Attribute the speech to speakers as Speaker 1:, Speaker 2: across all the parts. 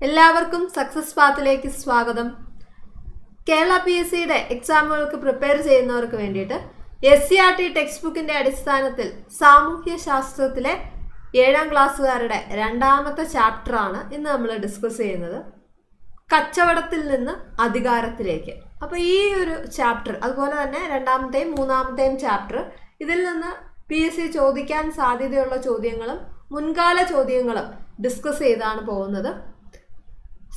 Speaker 1: എല്ലാവർക്കും സക്സസ് പാത്തിലേക്ക് സ്വാഗതം. Kerala P S സിയുടെ എക്സാമുകൾക്ക് പ്രിപ്പയർ ചെയ്യുന്നവർക്ക് വേണ്ടിയിട്ട് S C R T text ബുക്കിന്റെ അടിസ്ഥാനത്തിൽ സാമൂഹ്യ ശാസ്ത്രത്തിലെ ഏഴാം ക്ലാസ്സുകാരുടെ രണ്ടാമത്തെ ചാപ്റ്ററാണ് ഇന്ന് നമ്മൾ ഡിസ്കസ് ചെയ്യുന്നത്. കച്ചവടത്തിൽ നിന്ന് അധികാരത്തിലേക്ക്. അപ്പോൾ ഈ ഒരു ചാപ്റ്റർ അതുപോലെ തന്നെ രണ്ടാമത്തെയും മൂന്നാമത്തെയും ചാപ്റ്റർ ഇതിൽ നിന്ന് പി എസ് സി ചോദിക്കാൻ സാധ്യതയുള്ള ചോദ്യങ്ങളും മുൻകാല ചോദ്യങ്ങളും ഡിസ്കസ് ചെയ്താണ് പോകുന്നത്.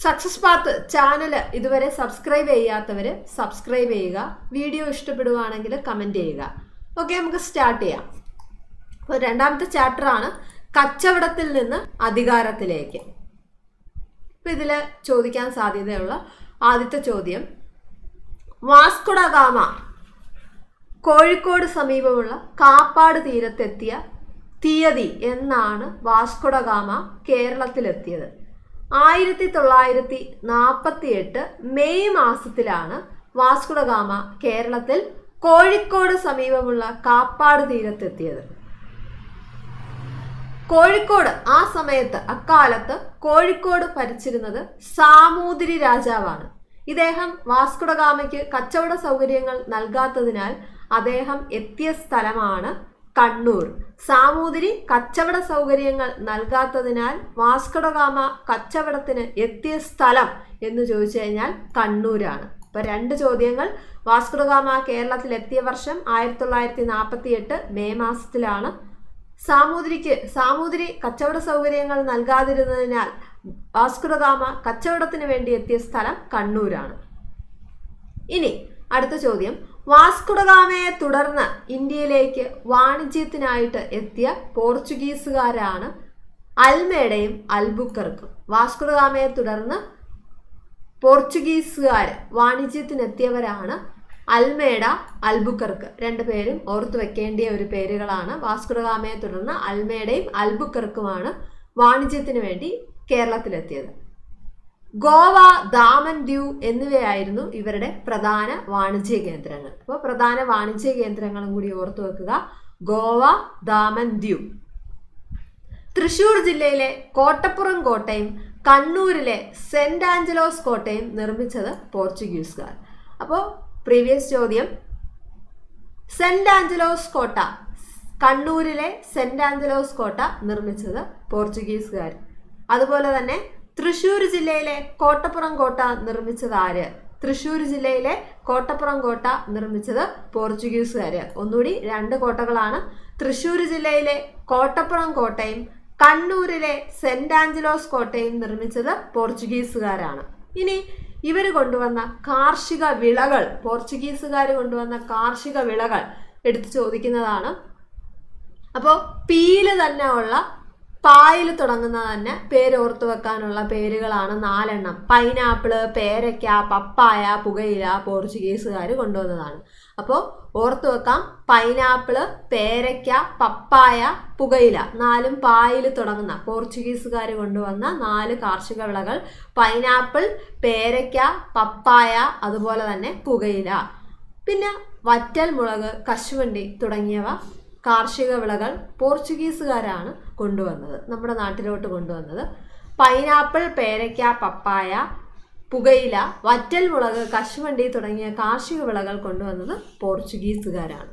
Speaker 1: സക്സസ് പാത്ത് ചാനൽ ഇതുവരെ സബ്സ്ക്രൈബ് ചെയ്യാത്തവർ സബ്സ്ക്രൈബ് ചെയ്യുക. വീഡിയോ ഇഷ്ടപ്പെടുകയാണെങ്കിൽ കമന്റ് ചെയ്യുക. ഓക്കെ നമുക്ക് സ്റ്റാർട്ട് ചെയ്യാം. അപ്പോൾ രണ്ടാമത്തെ ചാപ്റ്ററാണ് കച്ചവടത്തിൽ നിന്ന് അധികാരത്തിലേക്ക്. ഇപ്പം ഇതിൽ ചോദിക്കാൻ സാധ്യതയുള്ള ആദ്യത്തെ ചോദ്യം. വാസ്കുഡഗാമ കോഴിക്കോട് സമീപമുള്ള കാപ്പാട് തീരത്തെത്തിയ തീയതി എന്നാണ് വാസ്കുഡ ഗാമ കേരളത്തിലെത്തിയത്. ആയിരത്തി തൊള്ളായിരത്തി നാൽപ്പത്തി എട്ട് മെയ് മാസത്തിലാണ് വാസ്കുടഗാമ കേരളത്തിൽ കോഴിക്കോട് സമീപമുള്ള കാപ്പാട് തീരത്തെത്തിയത്. കോഴിക്കോട് ആ സമയത്ത് അക്കാലത്ത് കോഴിക്കോട് ഭരിച്ചിരുന്നത് സാമൂതിരി രാജാവാണ്. ഇദ്ദേഹം വാസ്കുഡഗാമയ്ക്ക് കച്ചവട സൗകര്യങ്ങൾ നൽകാത്തതിനാൽ അദ്ദേഹം എത്തിയ സ്ഥലമാണ് കണ്ണൂർ. സാമൂതിരി കച്ചവട സൗകര്യങ്ങൾ നൽകാത്തതിനാൽ വാസ്കടഗാമ കച്ചവടത്തിന് എത്തിയ സ്ഥലം എന്ന് ചോദിച്ചു കഴിഞ്ഞാൽ കണ്ണൂരാണ്. ഇപ്പൊ രണ്ട് ചോദ്യങ്ങൾ. വാസ്കടഗാമ കേരളത്തിൽ എത്തിയ വർഷം ആയിരത്തി തൊള്ളായിരത്തി നാൽപ്പത്തി എട്ട് മെയ് മാസത്തിലാണ്. സാമൂതിരിക്ക് സാമൂതിരി കച്ചവട സൗകര്യങ്ങൾ നൽകാതിരുന്നതിനാൽ വാസ്കുഡഗാമ കച്ചവടത്തിന് വേണ്ടി എത്തിയ സ്ഥലം കണ്ണൂരാണ്. ഇനി അടുത്ത ചോദ്യം. വാസ്കുഡഗാമയെ തുടർന്ന് ഇന്ത്യയിലേക്ക് വാണിജ്യത്തിനായിട്ട് എത്തിയ പോർച്ചുഗീസുകാരാണ് അൽമേഡയും അൽബുക്കർക്കും. വാസ്കുഡഗാമയെ തുടർന്ന് പോർച്ചുഗീസുകാർ വാണിജ്യത്തിനെത്തിയവരാണ് അൽമേഡ അൽബുക്കർക്ക്. രണ്ടുപേരും ഓർത്തു വെക്കേണ്ടിയ ഒരു പേരുകളാണ്. വാസ്കുഡഗാമയെ തുടർന്ന് അൽമേഡയും അൽബുക്കർക്കുമാണ് വാണിജ്യത്തിന് വേണ്ടി കേരളത്തിലെത്തിയത്. ഗോവ ദാമൻ ദ്യൂ എന്നിവയായിരുന്നു ഇവരുടെ പ്രധാന വാണിജ്യ കേന്ദ്രങ്ങൾ. അപ്പോൾ പ്രധാന വാണിജ്യ കേന്ദ്രങ്ങളും കൂടി ഓർത്തു വെക്കുക. ഗോവ ദാമൻ ദ്യൂ തൃശൂർ ജില്ലയിലെ കോട്ടപ്പുറം കോട്ടയും കണ്ണൂരിലെ സെന്റ് ആഞ്ചലോസ് കോട്ടയും നിർമ്മിച്ചത് പോർച്ചുഗീസുകാർ. അപ്പോൾ പ്രീവിയസ് ചോദ്യം. സെന്റ് ആഞ്ചലോസ് കോട്ട കണ്ണൂരിലെ സെന്റ് ആഞ്ചലോസ് കോട്ട നിർമ്മിച്ചത് പോർച്ചുഗീസുകാർ. അതുപോലെ തന്നെ തൃശ്ശൂർ ജില്ലയിലെ കോട്ടപ്പുറം കോട്ട നിർമ്മിച്ചത് ആര്? തൃശ്ശൂർ ജില്ലയിലെ കോട്ടപ്പുറം കോട്ട നിർമ്മിച്ചത് പോർച്ചുഗീസുകാര്. ഒന്നുകൂടി രണ്ട് കോട്ടകളാണ്. തൃശ്ശൂർ ജില്ലയിലെ കോട്ടപ്പുറം കോട്ടയും കണ്ണൂരിലെ സെന്റ് ആഞ്ചലോസ് കോട്ടയും നിർമ്മിച്ചത് പോർച്ചുഗീസുകാരാണ്. ഇനി ഇവർ കൊണ്ടുവന്ന കാർഷിക വിളകൾ പോർച്ചുഗീസുകാർ കൊണ്ടുവന്ന കാർഷിക വിളകൾ എടുത്തു ചോദിക്കുന്നതാണ്. അപ്പോൾ പീൽ തന്നെ ഉള്ള പായിൽ തുടങ്ങുന്ന തന്നെ പേര് ഓർത്തു വെക്കാനുള്ള പേരുകളാണ് നാലെണ്ണം. പൈനാപ്പിൾ പേരയ്ക്ക പപ്പായ പുകയില പോർച്ചുഗീസുകാർ കൊണ്ടുവന്നതാണ്. അപ്പോൾ ഓർത്തു വെക്കാം പൈനാപ്പിൾ പേരയ്ക്ക പപ്പായ പുകയില നാലും പായിൽ തുടങ്ങുന്ന പോർച്ചുഗീസുകാർ കൊണ്ടുവന്ന നാല് കാർഷിക വിളകൾ പൈനാപ്പിൾ പേരയ്ക്ക പപ്പായ അതുപോലെ തന്നെ പുകയില. പിന്നെ വറ്റൽ മുളക് കശുവണ്ടി തുടങ്ങിയവ കാർഷിക വിളകൾ പോർച്ചുഗീസുകാരാണ് കൊണ്ടുവന്നത് നമ്മുടെ നാട്ടിലോട്ട് കൊണ്ടുവന്നത്. പൈനാപ്പിൾ പേരയ്ക്ക പപ്പായ പുകയില വറ്റൽ മുളക് കശുവണ്ടി തുടങ്ങിയ കാർഷിക വിളകൾ കൊണ്ടുവന്നത് പോർച്ചുഗീസുകാരാണ്.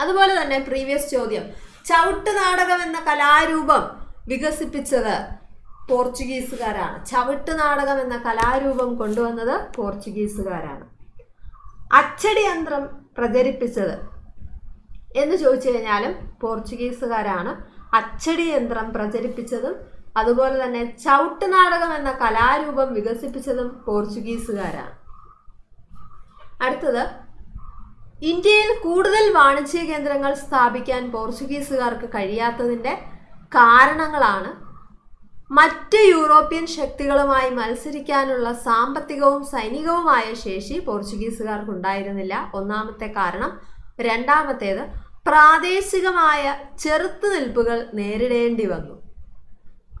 Speaker 1: അതുപോലെ തന്നെ പ്രീവിയസ് ചോദ്യം ചവിട്ട് നാടകം എന്ന കലാരൂപം വികസിപ്പിച്ചത് പോർച്ചുഗീസുകാരാണ്. ചവിട്ട് നാടകം എന്ന കലാരൂപം കൊണ്ടുവന്നത് പോർച്ചുഗീസുകാരാണ്. അച്ചടി യന്ത്രം പ്രചരിപ്പിച്ചത് എന്ന് ചോദിച്ചു കഴിഞ്ഞാലും പോർച്ചുഗീസുകാരാണ് അച്ചടി യന്ത്രം പ്രചരിപ്പിച്ചതും അതുപോലെ തന്നെ ചവിട്ട് നാടകം എന്ന കലാരൂപം വികസിപ്പിച്ചതും പോർച്ചുഗീസുകാരാണ്. അടുത്തത് ഇന്ത്യയിൽ കൂടുതൽ വാണിജ്യ കേന്ദ്രങ്ങൾ സ്ഥാപിക്കാൻ പോർച്ചുഗീസുകാർക്ക് കഴിയാത്തതിന്റെ കാരണങ്ങളാണ് മറ്റ് യൂറോപ്യൻ ശക്തികളുമായി മത്സരിക്കാനുള്ള സാമ്പത്തികവും സൈനികവുമായ ശേഷി പോർച്ചുഗീസുകാർക്ക് ഉണ്ടായിരുന്നില്ല ഒന്നാമത്തെ കാരണം രണ്ടാമത്തേത് പ്രാദേശികമായ ചെറുത്തുനിൽപ്പുകൾ നേരിടേണ്ടി വന്നു.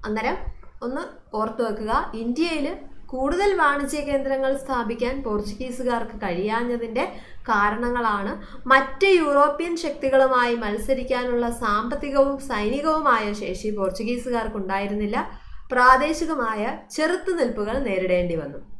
Speaker 1: അന്നേരം ഒന്ന് ഓർത്തു വെക്കുക. ഇന്ത്യയിൽ കൂടുതൽ വാണിജ്യ കേന്ദ്രങ്ങൾ സ്ഥാപിക്കാൻ പോർച്ചുഗീസുകാർക്ക് കഴിയാഞ്ഞതിന്റെ കാരണങ്ങളാണ് മറ്റ് യൂറോപ്യൻ ശക്തികളുമായി മത്സരിക്കാനുള്ള സാമ്പത്തികവും സൈനികവുമായ ശേഷി പോർച്ചുഗീസുകാർക്ക് ഉണ്ടായിരുന്നില്ല പ്രാദേശികമായ ചെറുത്തുനിൽപ്പുകൾ നേരിടേണ്ടി വന്നു.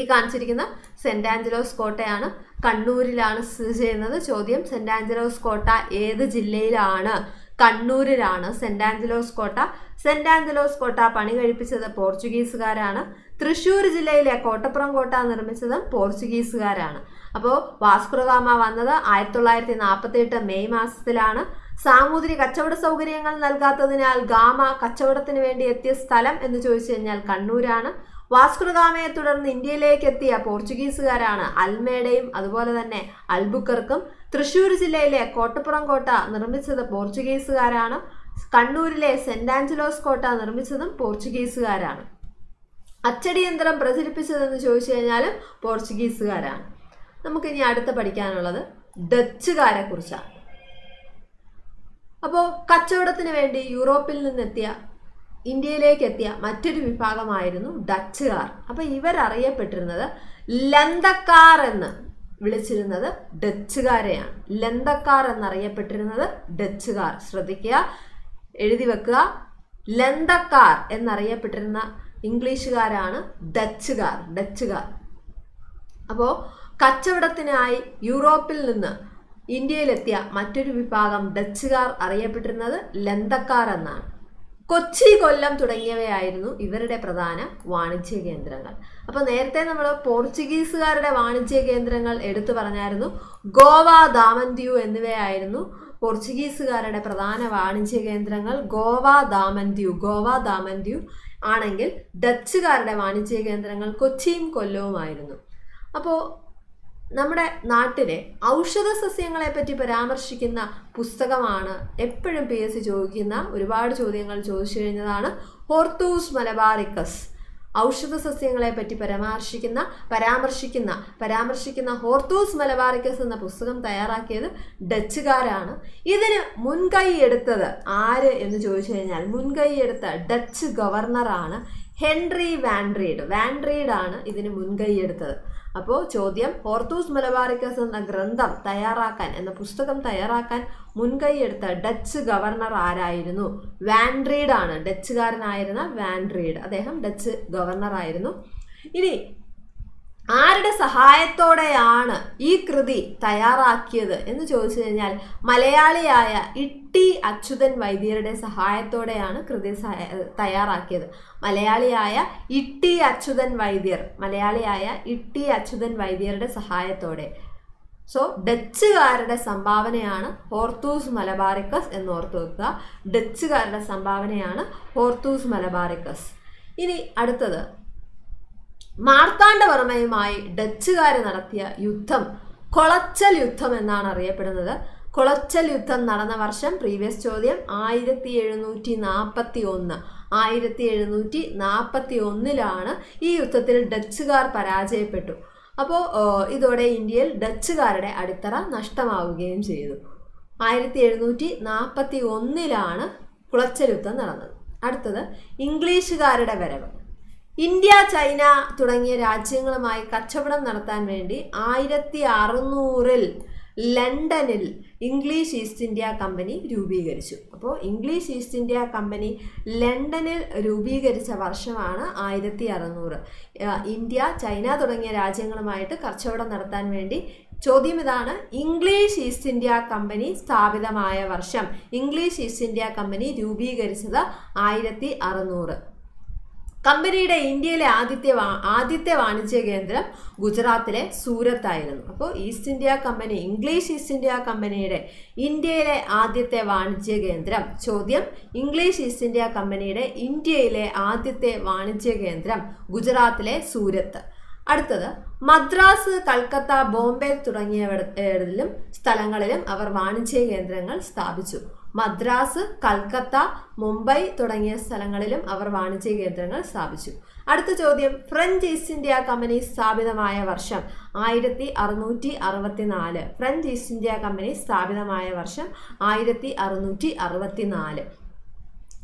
Speaker 1: ഈ കാണിച്ചിരിക്കുന്ന സെന്റ് ആഞ്ചലോസ് കോട്ടയാണ് കണ്ണൂരിലാണ് സ്ഥിതി ചെയ്യുന്നത്. ചോദ്യം സെന്റ് ആഞ്ചലോസ് കോട്ട ഏത് ജില്ലയിലാണ്? കണ്ണൂരിലാണ് സെന്റ് ആഞ്ചലോസ് കോട്ട. സെന്റ് ആഞ്ചലോസ് കോട്ട പണി കഴിപ്പിച്ചത് പോർച്ചുഗീസുകാരാണ്. തൃശ്ശൂർ ജില്ലയിലെ കോട്ടപ്പുറം കോട്ട നിർമ്മിച്ചതും പോർച്ചുഗീസുകാരാണ്. അപ്പോൾ വാസ്കുറഗാമ വന്നത് ആയിരത്തി തൊള്ളായിരത്തി നാൽപ്പത്തി എട്ട് മെയ് മാസത്തിലാണ്. സാമൂതിരി കച്ചവട സൗകര്യങ്ങൾ നൽകാത്തതിനാൽ ഗാമ കച്ചവടത്തിന് വേണ്ടി എത്തിയ സ്ഥലം എന്ന് ചോദിച്ചു കഴിഞ്ഞാൽ കണ്ണൂരാണ്. വാസ്കുറഗാമയെ തുടർന്ന് ഇന്ത്യയിലേക്ക് എത്തിയ പോർച്ചുഗീസുകാരാണ് അൽമേഡയും അതുപോലെ തന്നെ അൽബുക്കർക്കും തൃശ്ശൂർ ജില്ലയിലെ കോട്ടപ്പുറം കോട്ട നിർമ്മിച്ചത് പോർച്ചുഗീസുകാരാണ്. കണ്ണൂരിലെ സെന്റ് ആഞ്ചലോസ് കോട്ട നിർമ്മിച്ചതും പോർച്ചുഗീസുകാരാണ്. അച്ചടി യന്ത്രം പ്രചരിപ്പിച്ചതെന്ന് ചോദിച്ചു കഴിഞ്ഞാൽ പോർച്ചുഗീസുകാരാണ്. നമുക്കിനി അടുത്ത പഠിക്കാനുള്ളത് ഡച്ചുകാരെ കുറിച്ചാണ്. അപ്പോൾ കച്ചവടത്തിന് വേണ്ടി യൂറോപ്പിൽ നിന്നെത്തിയ ഇന്ത്യയിലേക്ക് എത്തിയ മറ്റൊരു വിഭാഗമായിരുന്നു ഡച്ചുകാർ. അപ്പൊ ഇവരറിയപ്പെട്ടിരുന്നത് ലന്തക്കാർ എന്ന് വിളിച്ചിരുന്നത് ഡച്ചുകാരെയാണ്. ലന്തക്കാർ എന്നറിയപ്പെട്ടിരുന്നത് ഡച്ചുകാർ. ശ്രദ്ധിക്കുക എഴുതി വെക്കുക. ലന്തക്കാർ എന്നറിയപ്പെട്ടിരുന്ന ഇംഗ്ലീഷുകാരാണ് ഡച്ചുകാർ ഡച്ചുകാർ. അപ്പോൾ കച്ചവടത്തിനായി യൂറോപ്പിൽ നിന്ന് ഇന്ത്യയിലെത്തിയ മറ്റൊരു വിഭാഗം ഡച്ചുകാർ അറിയപ്പെട്ടിരുന്നത് ലന്തക്കാർ എന്നാണ്. കൊച്ചി കൊല്ലം തുടങ്ങിയവയായിരുന്നു ഇവരുടെ പ്രധാന വാണിജ്യ കേന്ദ്രങ്ങൾ. അപ്പോൾ നേരത്തെ നമ്മൾ പോർച്ചുഗീസുകാരുടെ വാണിജ്യ കേന്ദ്രങ്ങൾ എടുത്തു പറഞ്ഞായിരുന്നു. ഗോവ ദാമന്ത്യു എന്നിവയായിരുന്നു പോർച്ചുഗീസുകാരുടെ പ്രധാന വാണിജ്യ കേന്ദ്രങ്ങൾ. ഗോവ ദാമന്ത്യു ഗോവ ദാമന്ത്യു ആണെങ്കിൽ ഡച്ചുകാരുടെ വാണിജ്യ കേന്ദ്രങ്ങൾ കൊച്ചിയും കൊല്ലവുമായിരുന്നു. അപ്പോൾ നമ്മുടെ നാട്ടിലെ ഔഷധ സസ്യങ്ങളെ പറ്റി പരാമർശിക്കുന്ന പുസ്തകമാണ് എപ്പോഴും പി എസ് സി ചോദിക്കുന്ന ഒരുപാട് ചോദ്യങ്ങൾ ചോദിച്ചു കഴിഞ്ഞതാണ് ഹോർത്തൂസ് മലബാറിക്കസ്. ഔഷധ സസ്യങ്ങളെ പറ്റി പരാമർശിക്കുന്ന പരാമർശിക്കുന്ന പരാമർശിക്കുന്ന ഹോർത്തൂസ് മലബാറിക്കസ് എന്ന പുസ്തകം തയ്യാറാക്കിയത് ഡച്ചുകാരാണ്. ഇതിന് മുൻകൈ എടുത്തത് ആര് എന്ന് ചോദിച്ചു കഴിഞ്ഞാൽ മുൻകൈ എടുത്ത ഡച്ച് ഗവർണറാണ് ഹെൻറി വാൻഡ്രീഡ്. വാൻഡ്രീഡാണ് ഇതിന് മുൻകൈ എടുത്തത്. അപ്പോൾ ചോദ്യം ഹോർത്തൂസ് മലബാറിക്കസ് എന്ന ഗ്രന്ഥം തയ്യാറാക്കാൻ എന്ന പുസ്തകം തയ്യാറാക്കാൻ മുൻകൈയെടുത്ത ഡച്ച് ഗവർണർ ആരായിരുന്നു? വാൻഡ്രീഡ് ആണ് ഡച്ചുകാരനായിരുന്ന വാൻഡ്രീഡ്. അദ്ദേഹം ഡച്ച് ഗവർണർ ആയിരുന്നു. ഇനി ആരുടെ സഹായത്തോടെയാണ് ഈ കൃതി തയ്യാറാക്കിയത് എന്ന് ചോദിച്ചു കഴിഞ്ഞാൽ മലയാളിയായ ഇട്ടി അച്യുതൻ വൈദ്യരുടെ സഹായത്തോടെയാണ് കൃതി തയ്യാറാക്കിയത്. മലയാളിയായ ഇട്ടി അച്യുതൻ വൈദ്യർ മലയാളിയായ ഇട്ടി അച്യുതൻ വൈദ്യരുടെ സഹായത്തോടെ. സോ ഡച്ചുകാരുടെ സംഭാവനയാണ് ഹോർത്തൂസ് മലബാറിക്കസ് എന്ന് ഓർത്തു വെക്കുക. ഡച്ചുകാരുടെ സംഭാവനയാണ് ഹോർത്തൂസ് മലബാറിക്കസ്. ഇനി അടുത്തത്. മാർത്താണ്ഡവർമ്മയുമായി ഡച്ചുകാർ നടത്തിയ യുദ്ധം കൊളച്ചൽ യുദ്ധം എന്നാണ് അറിയപ്പെടുന്നത്. കൊളച്ചൽ യുദ്ധം നടന്ന വർഷം പ്രീവിയസ് ചോദ്യം ആയിരത്തി എഴുന്നൂറ്റി നാൽപ്പത്തി ഒന്ന് ആയിരത്തി എഴുന്നൂറ്റി നാൽപ്പത്തി ഒന്നിലാണ് ഈ യുദ്ധത്തിൽ ഡച്ചുകാർ പരാജയപ്പെട്ടു. അപ്പോൾ ഇതോടെ ഇന്ത്യയിൽ ഡച്ചുകാരുടെ അടിത്തറ നഷ്ടമാവുകയും ചെയ്തു. ആയിരത്തി എഴുന്നൂറ്റി നാൽപ്പത്തി ഒന്നിലാണ് കുളച്ചൽ യുദ്ധം നടന്നത്. അടുത്തത് ഇംഗ്ലീഷുകാരുടെ വരവ്. ഇന്ത്യ ചൈന തുടങ്ങിയ രാജ്യങ്ങളുമായി കച്ചവടം നടത്താൻ വേണ്ടി ആയിരത്തി അറുന്നൂറിൽ ലണ്ടനിൽ ഇംഗ്ലീഷ് ഈസ്റ്റ് ഇന്ത്യ കമ്പനി രൂപീകരിച്ചു. അപ്പോൾ ഇംഗ്ലീഷ് ഈസ്റ്റ് ഇന്ത്യ കമ്പനി ലണ്ടനിൽ രൂപീകരിച്ച വർഷമാണ് ആയിരത്തി അറുന്നൂറ്. ഇന്ത്യ ചൈന തുടങ്ങിയ രാജ്യങ്ങളുമായിട്ട് കച്ചവടം നടത്താൻ വേണ്ടി ചോദ്യം ഇതാണ് ഇംഗ്ലീഷ് ഈസ്റ്റ് ഇന്ത്യ കമ്പനി സ്ഥാപിതമായ വർഷം ഇംഗ്ലീഷ് ഈസ്റ്റ് ഇന്ത്യ കമ്പനി രൂപീകരിച്ചത് ആയിരത്തി അറുന്നൂറ്. കമ്പനിയുടെ ഇന്ത്യയിലെ ആദ്യത്തെ ആദ്യത്തെ വാണിജ്യ കേന്ദ്രം ഗുജറാത്തിലെ സൂരത്തായിരുന്നു. അപ്പോൾ east India company English east India കമ്പനിയുടെ ഇന്ത്യയിലെ ആദ്യത്തെ വാണിജ്യ കേന്ദ്രം. ചോദ്യം ഇംഗ്ലീഷ് ഈസ്റ്റ് ഇന്ത്യ കമ്പനിയുടെ ഇന്ത്യയിലെ ആദ്യത്തെ വാണിജ്യ കേന്ദ്രം ഗുജറാത്തിലെ സൂരത്ത്. അടുത്തത് മദ്രാസ് കൽക്കത്ത ബോംബെ തുടങ്ങിയവിടങ്ങളിലും സ്ഥലങ്ങളിലും അവർ വാണിജ്യ കേന്ദ്രങ്ങൾ സ്ഥാപിച്ചു. മദ്രാസ് കൽക്കത്ത മുംബൈ തുടങ്ങിയ സ്ഥലങ്ങളിലും അവർ വാണിജ്യ കേന്ദ്രങ്ങൾ സ്ഥാപിച്ചു. അടുത്ത ചോദ്യം ഫ്രഞ്ച് ഈസ്റ്റ് ഇന്ത്യ കമ്പനി സ്ഥാപിതമായ വർഷം ആയിരത്തി അറുന്നൂറ്റി അറുപത്തിനാല് ഫ്രഞ്ച് ഈസ്റ്റ് ഇന്ത്യ കമ്പനി സ്ഥാപിതമായ വർഷം ആയിരത്തി അറുന്നൂറ്റി അറുപത്തിനാല്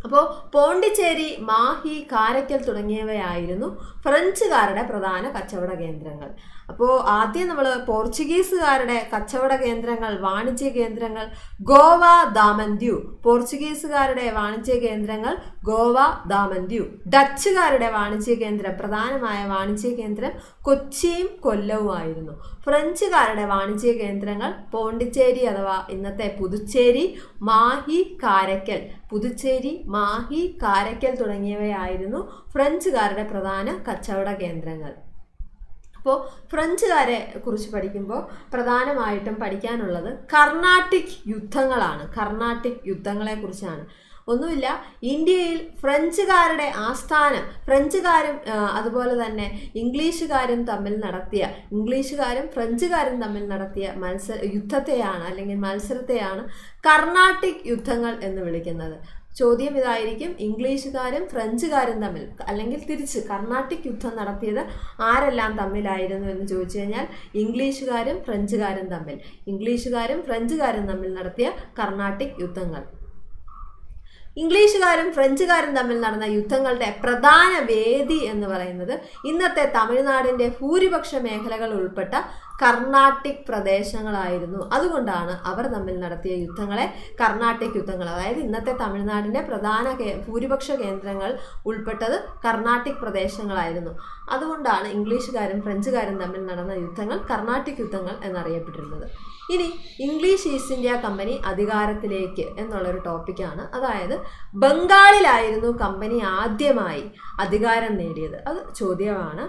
Speaker 1: അപ്പോൾ പോണ്ടിച്ചേരി മാഹി കാരക്കൽ തുടങ്ങിയവയായിരുന്നു ഫ്രഞ്ചുകാരുടെ പ്രധാന കച്ചവട കേന്ദ്രങ്ങൾ. അപ്പോൾ ആദ്യം നമ്മൾ പോർച്ചുഗീസുകാരുടെ കച്ചവട കേന്ദ്രങ്ങൾ വാണിജ്യ കേന്ദ്രങ്ങൾ ഗോവ ദാമന്ത്യു. പോർച്ചുഗീസുകാരുടെ വാണിജ്യ കേന്ദ്രങ്ങൾ ഗോവ ദാമന്ത്യു. ഡച്ചുകാരുടെ വാണിജ്യ കേന്ദ്രം പ്രധാനമായ വാണിജ്യ കേന്ദ്രം കൊച്ചിയും കൊല്ലവുമായിരുന്നു. ഫ്രഞ്ചുകാരുടെ വാണിജ്യ കേന്ദ്രങ്ങൾ പോണ്ടിച്ചേരി അഥവാ ഇന്നത്തെ പുതുച്ചേരി മാഹി കാരക്കൽ. പുതുച്ചേരി മാഹി കാരക്കൽ തുടങ്ങിയവയായിരുന്നു ഫ്രഞ്ചുകാരുടെ പ്രധാന കച്ചവട കേന്ദ്രങ്ങൾ. അപ്പോൾ ഫ്രഞ്ചുകാരെ കുറിച്ച് പഠിക്കുമ്പോൾ പ്രധാനമായിട്ടും പഠിക്കാനുള്ളത് കർണാട്ടിക് യുദ്ധങ്ങളാണ്. കർണാട്ടിക് യുദ്ധങ്ങളെ കുറിച്ചാണ് ഒന്നുമില്ല. ഇന്ത്യയിൽ ഫ്രഞ്ചുകാരുടെ ആസ്ഥാനം ഫ്രഞ്ചുകാരും അതുപോലെ തന്നെ ഇംഗ്ലീഷുകാരും തമ്മിൽ നടത്തിയ ഇംഗ്ലീഷുകാരും ഫ്രഞ്ചുകാരും തമ്മിൽ നടത്തിയ മത്സര യുദ്ധത്തെയാണ് അല്ലെങ്കിൽ മത്സരത്തെയാണ് കർണാട്ടിക് യുദ്ധങ്ങൾ എന്ന് വിളിക്കുന്നത്. ചോദ്യം ഇതായിരിക്കും ഇംഗ്ലീഷുകാരും ഫ്രഞ്ചുകാരും തമ്മിൽ അല്ലെങ്കിൽ തിരിച്ച് കർണാട്ടിക് യുദ്ധം നടത്തിയത് ആരെല്ലാം തമ്മിലായിരുന്നു എന്ന് ചോദിച്ചു കഴിഞ്ഞാൽ ഇംഗ്ലീഷുകാരും ഫ്രഞ്ചുകാരും തമ്മിൽ ഇംഗ്ലീഷുകാരും ഫ്രഞ്ചുകാരും തമ്മിൽ നടത്തിയ കർണാട്ടിക് യുദ്ധങ്ങൾ. ഇംഗ്ലീഷുകാരും ഫ്രഞ്ചുകാരും തമ്മിൽ നടന്ന യുദ്ധങ്ങളുടെ പ്രധാന വേദി എന്ന് പറയുന്നത് ഇന്നത്തെ തമിഴ്നാടിന്റെ ഭൂരിപക്ഷ മേഖലകൾ ഉൾപ്പെട്ട കർണാട്ടിക് പ്രദേശങ്ങളായിരുന്നു. അതുകൊണ്ടാണ് അവർ തമ്മിൽ നടത്തിയ യുദ്ധങ്ങളെ കർണാട്ടിക് യുദ്ധങ്ങൾ അതായത് ഇന്നത്തെ തമിഴ്നാടിന്റെ പ്രധാന ഭൂരിപക്ഷ കേന്ദ്രങ്ങൾ ഉൾപ്പെട്ടത് കർണാട്ടിക് പ്രദേശങ്ങളായിരുന്നു. അതുകൊണ്ടാണ് ഇംഗ്ലീഷുകാരും ഫ്രഞ്ചുകാരും തമ്മിൽ നടന്ന യുദ്ധങ്ങൾ കർണാട്ടിക് യുദ്ധങ്ങൾ എന്നറിയപ്പെട്ടിരുന്നത്. ഇനി ഇംഗ്ലീഷ് ഈസ്റ്റ് ഇന്ത്യ കമ്പനി അധികാരത്തിലേക്ക് എന്നുള്ളൊരു ടോപ്പിക്കാണ്. അതായത് ബംഗാളിലായിരുന്നു കമ്പനി ആദ്യമായി അധികാരം നേടിയത്. അത് ചോദ്യമാണ്.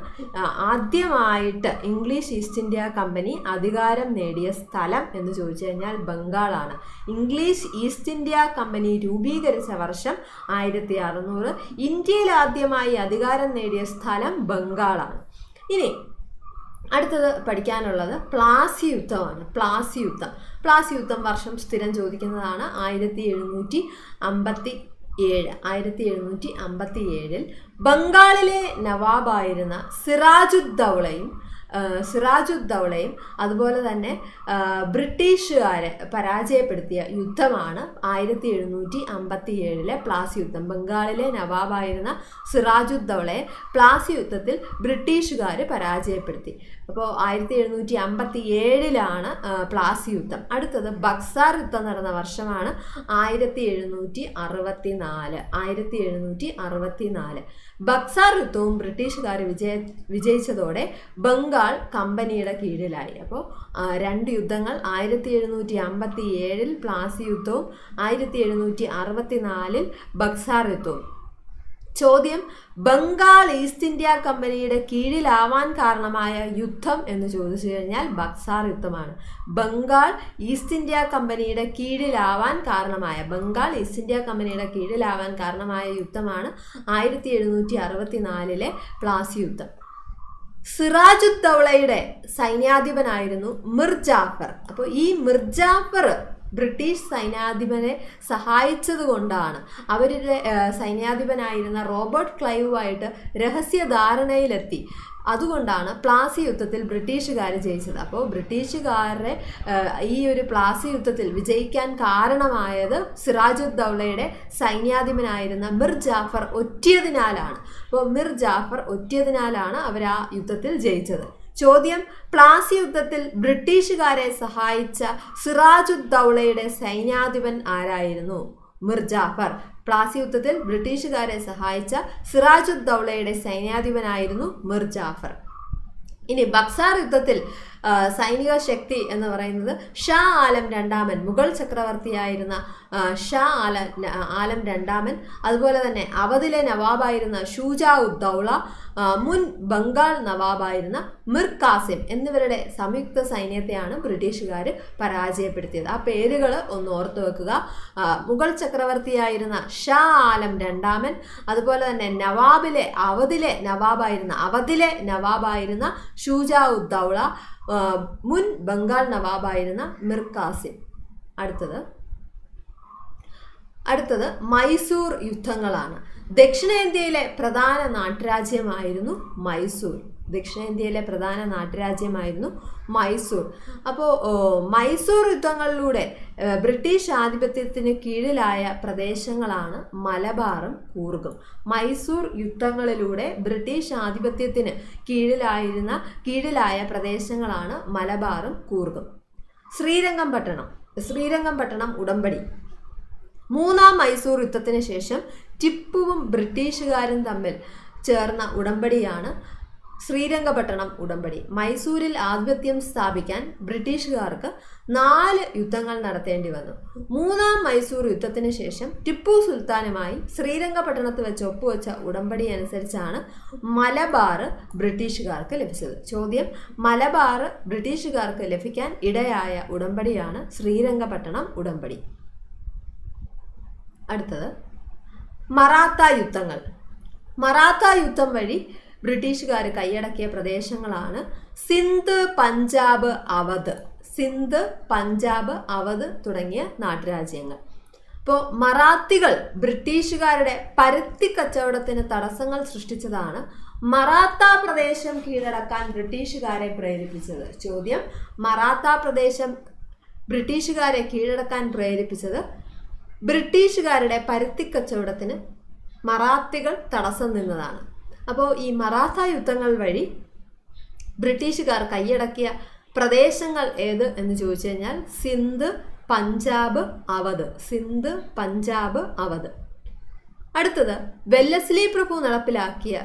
Speaker 1: ആദ്യമായിട്ട് ഇംഗ്ലീഷ് ഈസ്റ്റ് ഇന്ത്യ കമ്പനി അധികാരം നേടിയ സ്ഥലം എന്ന് ചോദിച്ചു കഴിഞ്ഞാൽ ബംഗാളാണ്. ഇംഗ്ലീഷ് ഈസ്റ്റ് ഇന്ത്യ കമ്പനി രൂപീകരിച്ച വർഷം ആയിരത്തി അറുന്നൂറ് ഇന്ത്യയിൽ ആദ്യമായി അധികാരം നേടിയ സ്ഥലം ബംഗാളാണ്. ഇനി അടുത്തത് പഠിക്കാനുള്ളത് പ്ലാസി യുദ്ധമാണ്. പ്ലാസി യുദ്ധം. പ്ലാസി യുദ്ധം വർഷം സ്ഥിരം ചോദിക്കുന്നതാണ് ആയിരത്തി എഴുന്നൂറ്റി അമ്പത്തി ഏഴ് ആയിരത്തി എഴുന്നൂറ്റി അമ്പത്തി ഏഴിൽ ബംഗാളിലെ നവാബായിരുന്ന സിറാജുദ്ദൗളയും സിറാജുദ്ദൗളയും അതുപോലെ തന്നെ ബ്രിട്ടീഷുകാരെ പരാജയപ്പെടുത്തിയ യുദ്ധമാണ് ആയിരത്തി എഴുന്നൂറ്റി അമ്പത്തി ഏഴിലെ പ്ലാസി യുദ്ധം. ബംഗാളിലെ നവാബായിരുന്ന സിറാജുദ്ദൗളയെ പ്ലാസി യുദ്ധത്തിൽ ബ്രിട്ടീഷുകാർ പരാജയപ്പെടുത്തി. അപ്പോൾ ആയിരത്തി എഴുന്നൂറ്റി അമ്പത്തി ഏഴിലാണ് പ്ലാസി യുദ്ധം. അടുത്തത് ബക്സാർ യുദ്ധം നടന്ന വർഷമാണ് ആയിരത്തി എഴുന്നൂറ്റി അറുപത്തി നാല് ആയിരത്തി എഴുന്നൂറ്റി അറുപത്തി നാല് ബക്സാർ യുദ്ധവും ബ്രിട്ടീഷുകാർ വിജയ വിജയിച്ചതോടെ ബംഗാൾ കമ്പനിയുടെ കീഴിലായി. അപ്പോൾ രണ്ട് യുദ്ധങ്ങൾ ആയിരത്തി എഴുന്നൂറ്റി അമ്പത്തി ഏഴിൽ പ്ലാസി യുദ്ധവും ആയിരത്തി എഴുന്നൂറ്റി അറുപത്തി നാലിൽ ബക്സാർ യുദ്ധവും. ചോദ്യം ബംഗാൾ ഈസ്റ്റ് ഇന്ത്യ കമ്പനിയുടെ കീഴിലാവാൻ കാരണമായ യുദ്ധം എന്ന് ചോദിച്ചു കഴിഞ്ഞാൽ ബക്സാർ യുദ്ധമാണ്. ബംഗാൾ ഈസ്റ്റ് ഇന്ത്യ കമ്പനിയുടെ കീഴിലാവാൻ കാരണമായ ബംഗാൾ ഈസ്റ്റ് ഇന്ത്യ കമ്പനിയുടെ കീഴിലാവാൻ കാരണമായ യുദ്ധമാണ് ആയിരത്തി എഴുന്നൂറ്റി അറുപത്തി നാലിലെ പ്ലാസി യുദ്ധം. സിറാജുദ്ദൗളയുടെ സൈന്യാധിപനായിരുന്നു മിർ ജാഫർ അപ്പോൾ ഈ മിർ ജാഫർ ബ്രിട്ടീഷ് സൈന്യാധിപനെ സഹായിച്ചതുകൊണ്ടാണ്. അവരുടെ സൈന്യാധിപനായിരുന്ന റോബർട്ട് ക്ലൈവുമായിട്ട് രഹസ്യ ധാരണയിലെത്തി അതുകൊണ്ടാണ് പ്ലാസി യുദ്ധത്തിൽ ബ്രിട്ടീഷുകാർ ജയിച്ചത്. അപ്പോൾ ബ്രിട്ടീഷുകാരുടെ ഈ ഒരു പ്ലാസി യുദ്ധത്തിൽ വിജയിക്കാൻ കാരണമായത് സിറാജുദ്ദൗളയുടെ സൈന്യാധിപനായിരുന്ന മിർ ജാഫർ ഒറ്റിയതിനാലാണ്. അപ്പോൾ മിർ ജാഫർ ഒറ്റിയതിനാലാണ് അവർ ആ യുദ്ധത്തിൽ ജയിച്ചത്. ചോദ്യം പ്ലാസി യുദ്ധത്തിൽ ബ്രിട്ടീഷുകാരെ സഹായിച്ച സിറാജുദ്ദൗളയുടെ സൈന്യാധിപൻ ആരായിരുന്നു? മിർജാഫർ പ്ലാസി യുദ്ധത്തിൽ ബ്രിട്ടീഷുകാരെ സഹായിച്ച സിറാജുദ്ദൗളയുടെ സൈന്യാധിപനായിരുന്നു മിർജാഫർ ഇനി ബക്സാർ യുദ്ധത്തിൽ സൈനിക ശക്തി എന്ന് പറയുന്നത് ഷാ ആലം രണ്ടാമൻ മുഗൾ ചക്രവർത്തിയായിരുന്ന ഷാ ആല ആലം രണ്ടാമൻ അതുപോലെ തന്നെ അവധിലെ നവാബായിരുന്ന ഷൂജാ ഉദ്ദൗള മുൻ ബംഗാൾ നവാബായിരുന്ന മിർ കാസിം എന്നിവരുടെ സംയുക്ത സൈന്യത്തെയാണ് ബ്രിട്ടീഷുകാർ പരാജയപ്പെടുത്തിയത്. ആ പേരുകൾ ഒന്ന് ഓർത്തു വെക്കുക. മുഗൾ ചക്രവർത്തിയായിരുന്ന ഷാ ആലം രണ്ടാമൻ അതുപോലെ തന്നെ നവാബിലെ അവധിലെ നവാബായിരുന്ന അവധിലെ നവാബായിരുന്ന ഷൂജാ ഉദ്ദൗള മുൻ ബംഗാൾ നവാബായിരുന്ന മിർ അടുത്തത്. അടുത്തത് മൈസൂർ യുദ്ധങ്ങളാണ്. ദക്ഷിണേന്ത്യയിലെ പ്രധാന നാട്ടുരാജ്യമായിരുന്നു മൈസൂർ. ദക്ഷിണേന്ത്യയിലെ പ്രധാന നാട്ടുരാജ്യമായിരുന്നു മൈസൂർ. അപ്പോൾ മൈസൂർ യുദ്ധങ്ങളിലൂടെ ബ്രിട്ടീഷ് ആധിപത്യത്തിന് കീഴിലായ പ്രദേശങ്ങളാണ് മലബാറും കൂർഗും. മൈസൂർ യുദ്ധങ്ങളിലൂടെ ബ്രിട്ടീഷ് ആധിപത്യത്തിന് കീഴിലായിരുന്ന കീഴിലായ പ്രദേശങ്ങളാണ് മലബാറും കൂർഗും. ശ്രീരംഗം പട്ടണം ശ്രീരംഗം പട്ടണം ഉടമ്പടി. മൂന്നാം മൈസൂർ യുദ്ധത്തിന് ശേഷം ടിപ്പുവും ബ്രിട്ടീഷുകാരും തമ്മിൽ ചേർന്ന ഉടമ്പടിയാണ് ശ്രീരംഗപട്ടണം ഉടമ്പടി. മൈസൂരിൽ ആധിപത്യം സ്ഥാപിക്കാൻ ബ്രിട്ടീഷുകാർക്ക് നാല് യുദ്ധങ്ങൾ നടത്തേണ്ടി വന്നു. മൂന്നാം മൈസൂർ യുദ്ധത്തിന് ശേഷം ടിപ്പു സുൽത്താനുമായി ശ്രീരംഗപട്ടണത്ത് വെച്ച് ഒപ്പുവെച്ച ഉടമ്പടി അനുസരിച്ചാണ് മലബാർ ബ്രിട്ടീഷുകാർക്ക് ലഭിച്ചത്. ചോദ്യം മലബാർ ബ്രിട്ടീഷുകാർക്ക് ലഭിക്കാൻ ഇടയായ ഉടമ്പടിയാണ് ശ്രീരംഗപട്ടണം ഉടമ്പടി. അടുത്തത് മറാത്ത യുദ്ധങ്ങൾ. മറാത്ത യുദ്ധം വഴി ബ്രിട്ടീഷുകാർ കൈയടക്കിയ പ്രദേശങ്ങളാണ് സിന്ധ് പഞ്ചാബ് അവധ്. സിന്ധ് പഞ്ചാബ് അവധ് തുടങ്ങിയ നാട്ടുരാജ്യങ്ങൾ. ഇപ്പോൾ മറാത്തികൾ ബ്രിട്ടീഷുകാരുടെ പരുത്തി കച്ചവടത്തിന് തടസ്സങ്ങൾ സൃഷ്ടിച്ചതാണ് മറാത്ത പ്രദേശം കീഴടക്കാൻ ബ്രിട്ടീഷുകാരെ പ്രേരിപ്പിച്ചത്. ചോദ്യം മറാത്ത പ്രദേശം ബ്രിട്ടീഷുകാരെ കീഴടക്കാൻ പ്രേരിപ്പിച്ചത് ബ്രിട്ടീഷുകാരുടെ പരുത്തി കച്ചവടത്തിന് മറാത്തികൾ തടസ്സം നിന്നതാണ്. അപ്പോൾ ഈ മറാത്ത യുദ്ധങ്ങൾ വഴി ബ്രിട്ടീഷുകാർ കൈയടക്കിയ പ്രദേശങ്ങൾ ഏത് എന്ന് ചോദിച്ചു കഴിഞ്ഞാൽ സിന്ധ് പഞ്ചാബ് അവധ്. സിന്ധ് പഞ്ചാബ് അവധ്. അടുത്തത് വെല്ലസ്ലി പ്രഭു നടപ്പിലാക്കിയ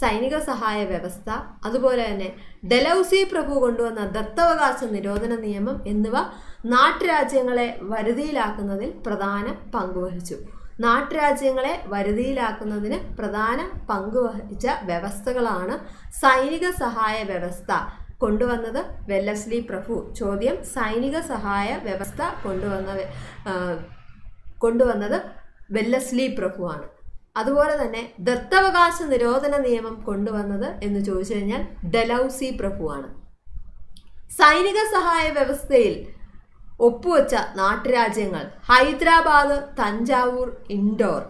Speaker 1: സൈനിക സഹായ വ്യവസ്ഥ അതുപോലെ തന്നെ ഡെലൌസി പ്രഭു കൊണ്ടുവന്ന ദത്തവകാശ നിരോധന നിയമം എന്നിവ നാട്ടുരാജ്യങ്ങളെ വരുതിയിലാക്കുന്നതിൽ പ്രധാന പങ്കുവഹിച്ചു നാട്ടുരാജ്യങ്ങളെ വരുതിയിലാക്കുന്നതിന് പ്രധാന പങ്ക് വഹിച്ച വ്യവസ്ഥകളാണ് സൈനിക സഹായ വ്യവസ്ഥ. കൊണ്ടുവന്നത് വെല്ലസ്ലി പ്രഭു. ചോദ്യം സൈനിക സഹായ വ്യവസ്ഥ കൊണ്ടുവന്ന കൊണ്ടുവന്നത് വെല്ലസ്ലി പ്രഭു ആണ്. അതുപോലെ തന്നെ ദത്തവകാശ നിരോധന നിയമം കൊണ്ടുവന്നത് എന്ന് ചോദിച്ചു കഴിഞ്ഞാൽ ഡെലൌസി പ്രഭുവാണ് സൈനിക സഹായ വ്യവസ്ഥയിൽ ഒപ്പുവെച്ച നാട്ടുരാജ്യങ്ങൾ. ഹൈദരാബാദ് തഞ്ചാവൂർ ഇൻഡോർ.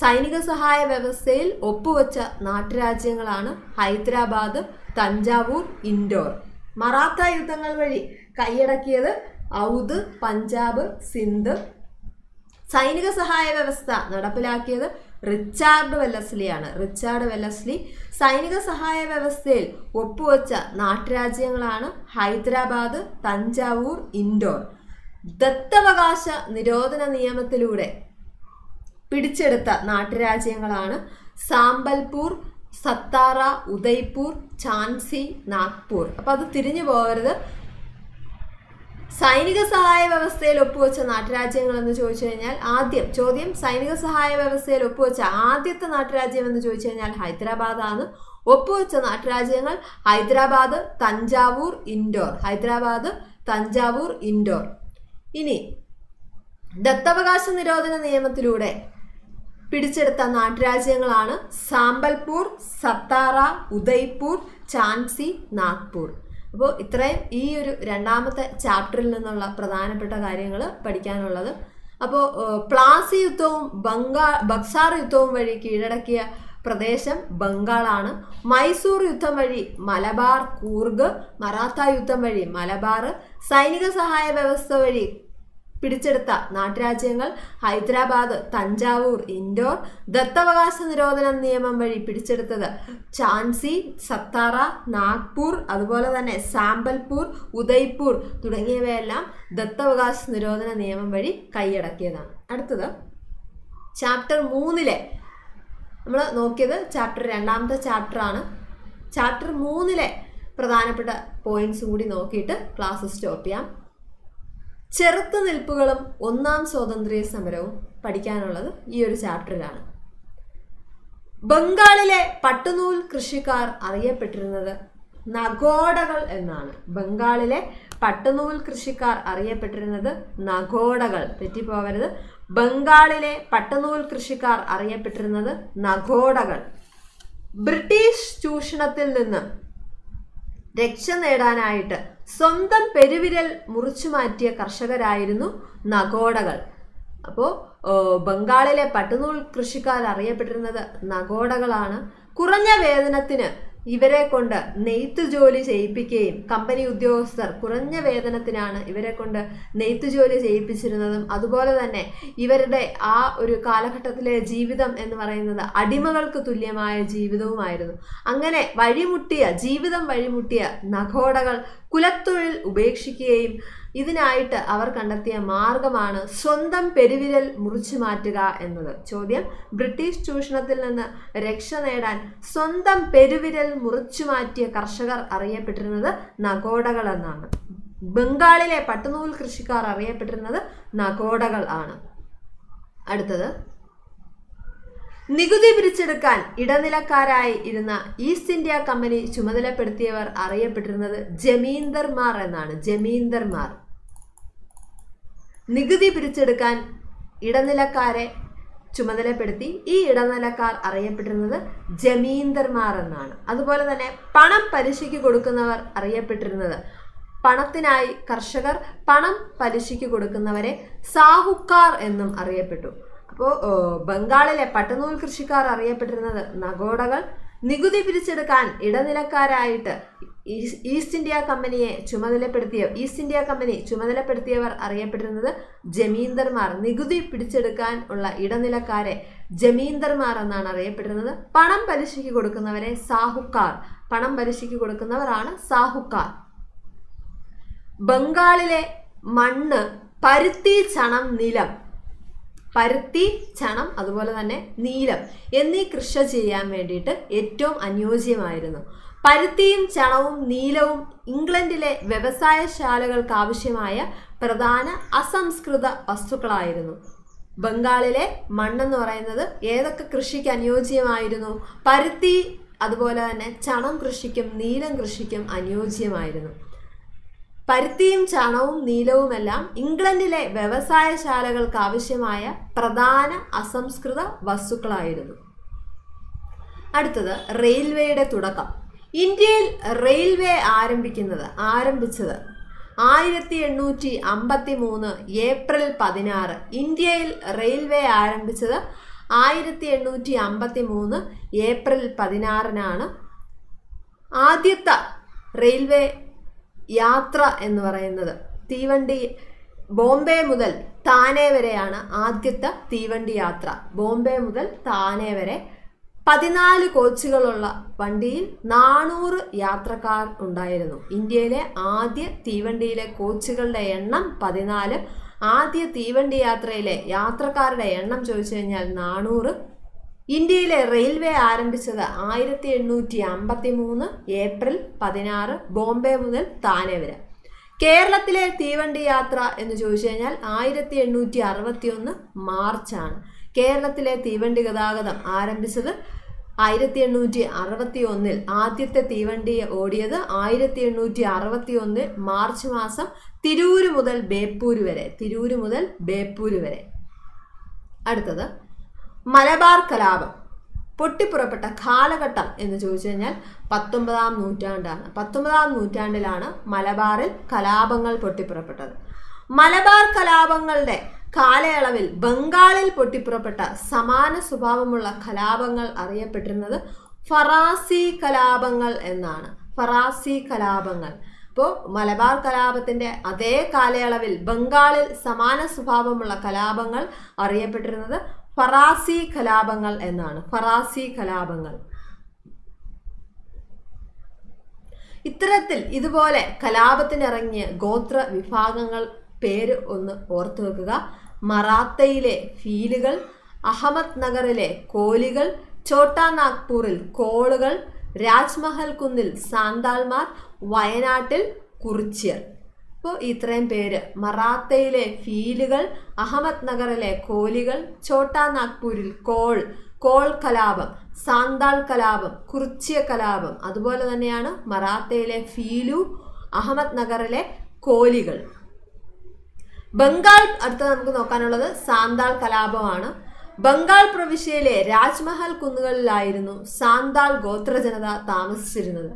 Speaker 1: സൈനിക സഹായ വ്യവസ്ഥയിൽ ഒപ്പുവെച്ച നാട്ടുരാജ്യങ്ങളാണ് ഹൈദരാബാദ് തഞ്ചാവൂർ ഇൻഡോർ. മറാത്ത യുദ്ധങ്ങൾ വഴി കൈയടക്കിയത് ഔദ് പഞ്ചാബ് സിന്ധ്. സൈനിക സഹായ വ്യവസ്ഥ നടപ്പിലാക്കിയത് റിച്ചാർഡ് വെല്ലസ്ലിയാണ്. റിച്ചാർഡ് വെല്ലസ്ലി സൈനിക സഹായ വ്യവസ്ഥയിൽ ഒപ്പുവെച്ച നാട്ടുരാജ്യങ്ങളാണ് ഹൈദരാബാദ് തഞ്ചാവൂർ ഇൻഡോർ. ദത്തവകാശ നിരോധന നിയമത്തിലൂടെ പിടിച്ചെടുത്ത നാട്ടുരാജ്യങ്ങളാണ് സാമ്പൽപൂർ സത്താറ ഉദയ്പൂർ ഝാൻസി നാഗ്പൂർ. അപ്പോൾ അത് തിരിഞ്ഞു പോകരുത്. സൈനിക സഹായ വ്യവസ്ഥയിൽ ഒപ്പുവെച്ച നാട്ടുരാജ്യങ്ങൾ എന്ന് ചോദിച്ചു കഴിഞ്ഞാൽ ആദ്യം ചോദ്യം സൈനിക സഹായ വ്യവസ്ഥയിൽ ഒപ്പുവെച്ച ആദ്യത്തെ നാട്ടുരാജ്യം എന്ന് ചോദിച്ചു കഴിഞ്ഞാൽ ഹൈദരാബാദാണ്. ഒപ്പുവെച്ച നാട്ടുരാജ്യങ്ങൾ ഹൈദരാബാദ് തഞ്ചാവൂർ ഇൻഡോർ. ഹൈദരാബാദ് തഞ്ചാവൂർ ഇൻഡോർ. ഇനി ദത്തവകാശ നിരോധന നിയമത്തിലൂടെ പിടിച്ചെടുത്ത നാട്ടുരാജ്യങ്ങളാണ് സാമ്പൽപൂർ സത്താറ ഉദയ്പൂർ ചാൻസി നാഗ്പൂർ. അപ്പോൾ ഇത്രയും ഈ ഒരു രണ്ടാമത്തെ ചാപ്റ്ററിൽ നിന്നുള്ള പ്രധാനപ്പെട്ട കാര്യങ്ങൾ പഠിക്കാനുള്ളത്. അപ്പോൾ പ്ലാസി യുദ്ധവും ബംഗാൾ ബക്സാർ യുദ്ധവും വഴി കീഴടക്കിയ പ്രദേശം ബംഗാളാണ്. മൈസൂർ യുദ്ധം വഴി മലബാർ കൂർഗ് മറാത്ത യുദ്ധം വഴി മലബാർ സൈനിക സഹായ വ്യവസ്ഥ വഴി പിടിച്ചെടുത്ത നാട്ടുരാജ്യങ്ങൾ ഹൈദരാബാദ് തഞ്ചാവൂർ ഇൻഡോർ ദത്തവകാശ നിരോധന നിയമം വഴി പിടിച്ചെടുത്തത് ഝാൻസി സത്താറ നാഗ്പൂർ അതുപോലെ തന്നെ സാമ്പൽപൂർ ഉദയ്പൂർ തുടങ്ങിയവയെല്ലാം ദത്തവകാശ നിരോധന നിയമം വഴി കൈയടക്കിയതാണ്. അടുത്തത് ചാപ്റ്റർ മൂന്നിലെ നമ്മൾ നോക്കിയത് ചാപ്റ്റർ രണ്ടാമത്തെ ചാപ്റ്ററാണ്. ചാപ്റ്റർ മൂന്നിലെ പ്രധാനപ്പെട്ട പോയിന്റ്സ് കൂടി നോക്കിയിട്ട് ക്ലാസ് സ്റ്റോപ്പ് ചെയ്യാം. ചെറുത്തുനിൽപ്പുകളും ഒന്നാം സ്വാതന്ത്ര്യ സമരവും പഠിക്കാനുള്ളത് ഈ ഒരു ചാപ്റ്ററിലാണ്. ബംഗാളിലെ പട്ടുനൂൽ കൃഷിക്കാർ അറിയപ്പെട്ടിരുന്നത് നഗോഡകൾ എന്നാണ്. ബംഗാളിലെ പട്ടുനൂൽ കൃഷിക്കാർ അറിയപ്പെട്ടിരുന്നത് നഗോഡകൾ. തെറ്റിപ്പോവരുത്. ബംഗാളിലെ പട്ടുനൂൽ കൃഷിക്കാർ അറിയപ്പെട്ടിരുന്നത് നഗോഡകൾ. ബ്രിട്ടീഷ് ചൂഷണത്തിൽ നിന്ന് രക്ഷ നേടാനായിട്ട് സ്വന്തം പെരുവിരൽ മുറിച്ചു മാറ്റിയ കർഷകരായിരുന്നു നഗോടകൾ. അപ്പോൾ ബംഗാളിലെ പട്ടുനൂൽ കൃഷിക്കാർ അറിയപ്പെട്ടിരുന്നത് നഗോടകളാണ്. കുറഞ്ഞ വേതനത്തിന് ഇവരെ കൊണ്ട് നെയ്ത്ത് ജോലി ചെയ്യിപ്പിക്കുകയും കമ്പനി ഉദ്യോഗസ്ഥർ കുറഞ്ഞ വേതനത്തിനാണ് ഇവരെ കൊണ്ട് നെയ്ത്ത് ജോലി ചെയ്യിപ്പിച്ചിരുന്നതും. അതുപോലെ തന്നെ ഇവരുടെ ആ ഒരു കാലഘട്ടത്തിലെ ജീവിതം എന്ന് പറയുന്നത് അടിമകൾക്ക് തുല്യമായ ജീവിതവുമായിരുന്നു. അങ്ങനെ വഴിമുട്ടിയ ജീവിതം വഴിമുട്ടിയ നഖോടകൾ കുലത്തൊഴിൽ ഉപേക്ഷിക്കുകയും ഇതിനായിട്ട് അവർ കണ്ടെത്തിയ മാർഗമാണ് സ്വന്തം പെരുവിരൽ മുറിച്ചു മാറ്റുക എന്നത്. ചോദ്യം ബ്രിട്ടീഷ് ചൂഷണത്തിൽ നിന്ന് രക്ഷ നേടാൻ സ്വന്തം പെരുവിരൽ മുറിച്ചു മാറ്റിയ കർഷകർ അറിയപ്പെട്ടിരുന്നത് നഗോഡകൾ എന്നാണ്. ബംഗാളിലെ പട്ടുനൂൽ കൃഷിക്കാർ അറിയപ്പെട്ടിരുന്നത് നഗോഡകൾ ആണ്. അടുത്തത് നികുതി പിരിച്ചെടുക്കാൻ ഇടനിലക്കാരായി ഇരുന്ന ഈസ്റ്റ് ഇന്ത്യ കമ്പനി ചുമതലപ്പെടുത്തിയവർ അറിയപ്പെട്ടിരുന്നത് ജമീന്ദർമാർ എന്നാണ്. ജമീന്ദർമാർ. നികുതി പിരിച്ചെടുക്കാൻ ഇടനിലക്കാരെ ചുമതലപ്പെടുത്തി ഈ ഇടനിലക്കാർ അറിയപ്പെട്ടിരുന്നത് ജമീന്ദർമാർ എന്നാണ്. അതുപോലെ തന്നെ പണം പലിശയ്ക്ക് കൊടുക്കുന്നവർ അറിയപ്പെട്ടിരുന്നത് പണത്തിനായി കർഷകർ പണം പലിശയ്ക്ക് കൊടുക്കുന്നവരെ സാഹുക്കാർ എന്നും അറിയപ്പെട്ടു. അപ്പോൾ ബംഗാളിലെ പട്ടുനൂൽ കൃഷിക്കാർ അറിയപ്പെട്ടിരുന്നത് നഗോഡകൾ. നികുതി പിരിച്ചെടുക്കാൻ ഇടനിലക്കാരായിട്ട് ഈസ്റ്റ് ഇന്ത്യ കമ്പനിയെ ചുമതലപ്പെടുത്തിയ ഈസ്റ്റ് ഇന്ത്യ കമ്പനി ചുമതലപ്പെടുത്തിയവർ അറിയപ്പെട്ടിരുന്നത് ജമീന്ദർമാർ. നികുതി പിടിച്ചെടുക്കാൻ ഉള്ള ഇടനിലക്കാരെ ജമീന്ദർമാർ എന്നാണ് അറിയപ്പെട്ടിരുന്നത് പണം പലിശയ്ക്ക് കൊടുക്കുന്നവരെ സാഹുക്കാർ. പണം പലിശയ്ക്ക് കൊടുക്കുന്നവരാണ് സാഹുക്കാർ. ബംഗാളിലെ മണ്ണ് പരുത്തി ചണം നിലം. പരുത്തി ചണം അതുപോലെ തന്നെ നീലം എന്നീ കൃഷി ചെയ്യാൻ വേണ്ടിയിട്ട് ഏറ്റവും അനുയോജ്യമായിരുന്നു. പരുത്തിയും ചണവും നീലവും ഇംഗ്ലണ്ടിലെ വ്യവസായശാലകൾക്ക് ആവശ്യമായ പ്രധാന അസംസ്കൃത വസ്തുക്കളായിരുന്നു. ബംഗാളിലെ മണ്ണെന്ന് പറയുന്നത് ഏതൊക്കെ കൃഷിക്ക് അനുയോജ്യമായിരുന്നു? പരുത്തി അതുപോലെ തന്നെ ചണം കൃഷിക്കും നീലം കൃഷിക്കും അനുയോജ്യമായിരുന്നു. പരുത്തിയും ചണവും നീലവുമെല്ലാം ഇംഗ്ലണ്ടിലെ വ്യവസായശാലകൾക്ക് ആവശ്യമായ പ്രധാന അസംസ്കൃത വസ്തുക്കളായിരുന്നു. അടുത്തത് റെയിൽവേയുടെ തുടക്കം. ഇന്ത്യയിൽ റെയിൽവേ ആരംഭിക്കുന്നത് ആരംഭിച്ചത് ആയിരത്തി എണ്ണൂറ്റി അമ്പത്തി മൂന്ന് ഏപ്രിൽ പതിനാറ്. ഇന്ത്യയിൽ റെയിൽവേ ആരംഭിച്ചത് ആയിരത്തി എണ്ണൂറ്റി അമ്പത്തി മൂന്ന് ഏപ്രിൽ പതിനാറിനാണ്. ആദ്യത്തെ റെയിൽവേ യാത്ര എന്ന് പറയുന്നത് തീവണ്ടി ബോംബെ മുതൽ താനെ വരെയാണ് ആദ്യത്തെ തീവണ്ടി യാത്ര. ബോംബെ മുതൽ താനെ വരെ പതിനാല് കോച്ചുകളുള്ള വണ്ടിയിൽ നാനൂറ് യാത്രക്കാർ ഉണ്ടായിരുന്നു. ഇന്ത്യയിലെ ആദ്യ തീവണ്ടിയിലെ കോച്ചുകളുടെ എണ്ണം പതിനാല്. ആദ്യ തീവണ്ടി യാത്രയിലെ യാത്രക്കാരുടെ എണ്ണം ചോദിച്ചു കഴിഞ്ഞാൽ നാനൂറ്. ഇന്ത്യയിലെ റെയിൽവേ ആരംഭിച്ചത് ആയിരത്തി എണ്ണൂറ്റി അമ്പത്തി മൂന്ന് ഏപ്രിൽ പതിനാറ് ബോംബെ മുതൽ താനെ വരെ. കേരളത്തിലെ തീവണ്ടി യാത്ര എന്ന് ചോദിച്ചു കഴിഞ്ഞാൽ ആയിരത്തി എണ്ണൂറ്റി അറുപത്തി ഒന്ന് മാർച്ചാണ്. കേരളത്തിലെ തീവണ്ടി ഗതാഗതം ആരംഭിച്ചത് ആയിരത്തി എണ്ണൂറ്റി അറുപത്തി ഒന്നിൽ ആദ്യത്തെ തീവണ്ടി ഓടിയത് ആയിരത്തി എണ്ണൂറ്റി അറുപത്തി ഒന്നിൽ മാർച്ച് മാസം തിരൂര് മുതൽ ബേപ്പൂര് വരെ. തിരൂര് മുതൽ ബേപ്പൂര് വരെ. അടുത്തത് മലബാർ കലാപം. പൊട്ടിപ്പുറപ്പെട്ട കാലഘട്ടം എന്ന് ചോദിച്ചു കഴിഞ്ഞാൽ പത്തൊമ്പതാം നൂറ്റാണ്ടാണ്. പത്തൊമ്പതാം നൂറ്റാണ്ടിലാണ് മലബാറിൽ കലാപങ്ങൾ പൊട്ടിപ്പുറപ്പെട്ടത്. മലബാർ കലാപങ്ങളുടെ കാലയളവിൽ ബംഗാളിൽ പൊട്ടിപ്പുറപ്പെട്ട സമാന സ്വഭാവമുള്ള കലാപങ്ങൾ അറിയപ്പെട്ടിരുന്നത് ഫറാസി കലാപങ്ങൾ എന്നാണ്. ഫറാസി കലാപങ്ങൾ. ഇപ്പോൾ മലബാർ കലാപത്തിന്റെ അതേ കാലയളവിൽ ബംഗാളിൽ സമാന സ്വഭാവമുള്ള കലാപങ്ങൾ അറിയപ്പെട്ടിരുന്നത് ഫറാസി കലാപങ്ങൾ എന്നാണ്. ഫറാസി കലാപങ്ങൾ. ഇത്തരത്തിൽ ഇതുപോലെ കലാപത്തിനിറങ്ങിയ ഗോത്ര വിഭാഗങ്ങൾ പേര് ഒന്ന് ഓർത്തു വെക്കുക. മറാത്തയിലെ ഫീലുകൾ അഹമ്മദ് നഗറിലെ കോലികൾ ഛോട്ടാ നാഗ്പൂറിൽ കോളുകൾ രാജ്മഹൽ കുന്നിൽ സാന്താൾമാർ വയനാട്ടിൽ കുറിച്യർ. അപ്പോൾ ഇത്രയും പേര് മറാത്തയിലെ ഫീലുകൾ അഹമ്മദ് നഗറിലെ കോലികൾ ഛോട്ടാ നാഗ്പൂരിൽ കോൾ കോൾ കലാപം സാന്താൾ കലാപം കുറിച്യ കലാപം അതുപോലെ തന്നെയാണ് മറാത്തയിലെ ഫീലു അഹമ്മദ് നഗറിലെ കോലികൾ. ബംഗാൾ അടുത്ത നമുക്ക് നോക്കാനുള്ളത് സാന്താൾ കലാപമാണ്. ബംഗാൾ പ്രവിശ്യയിലെ രാജ്മഹൽ കുന്നുകളിലായിരുന്നു സാന്താൾ ഗോത്രജനത താമസിച്ചിരുന്നത്.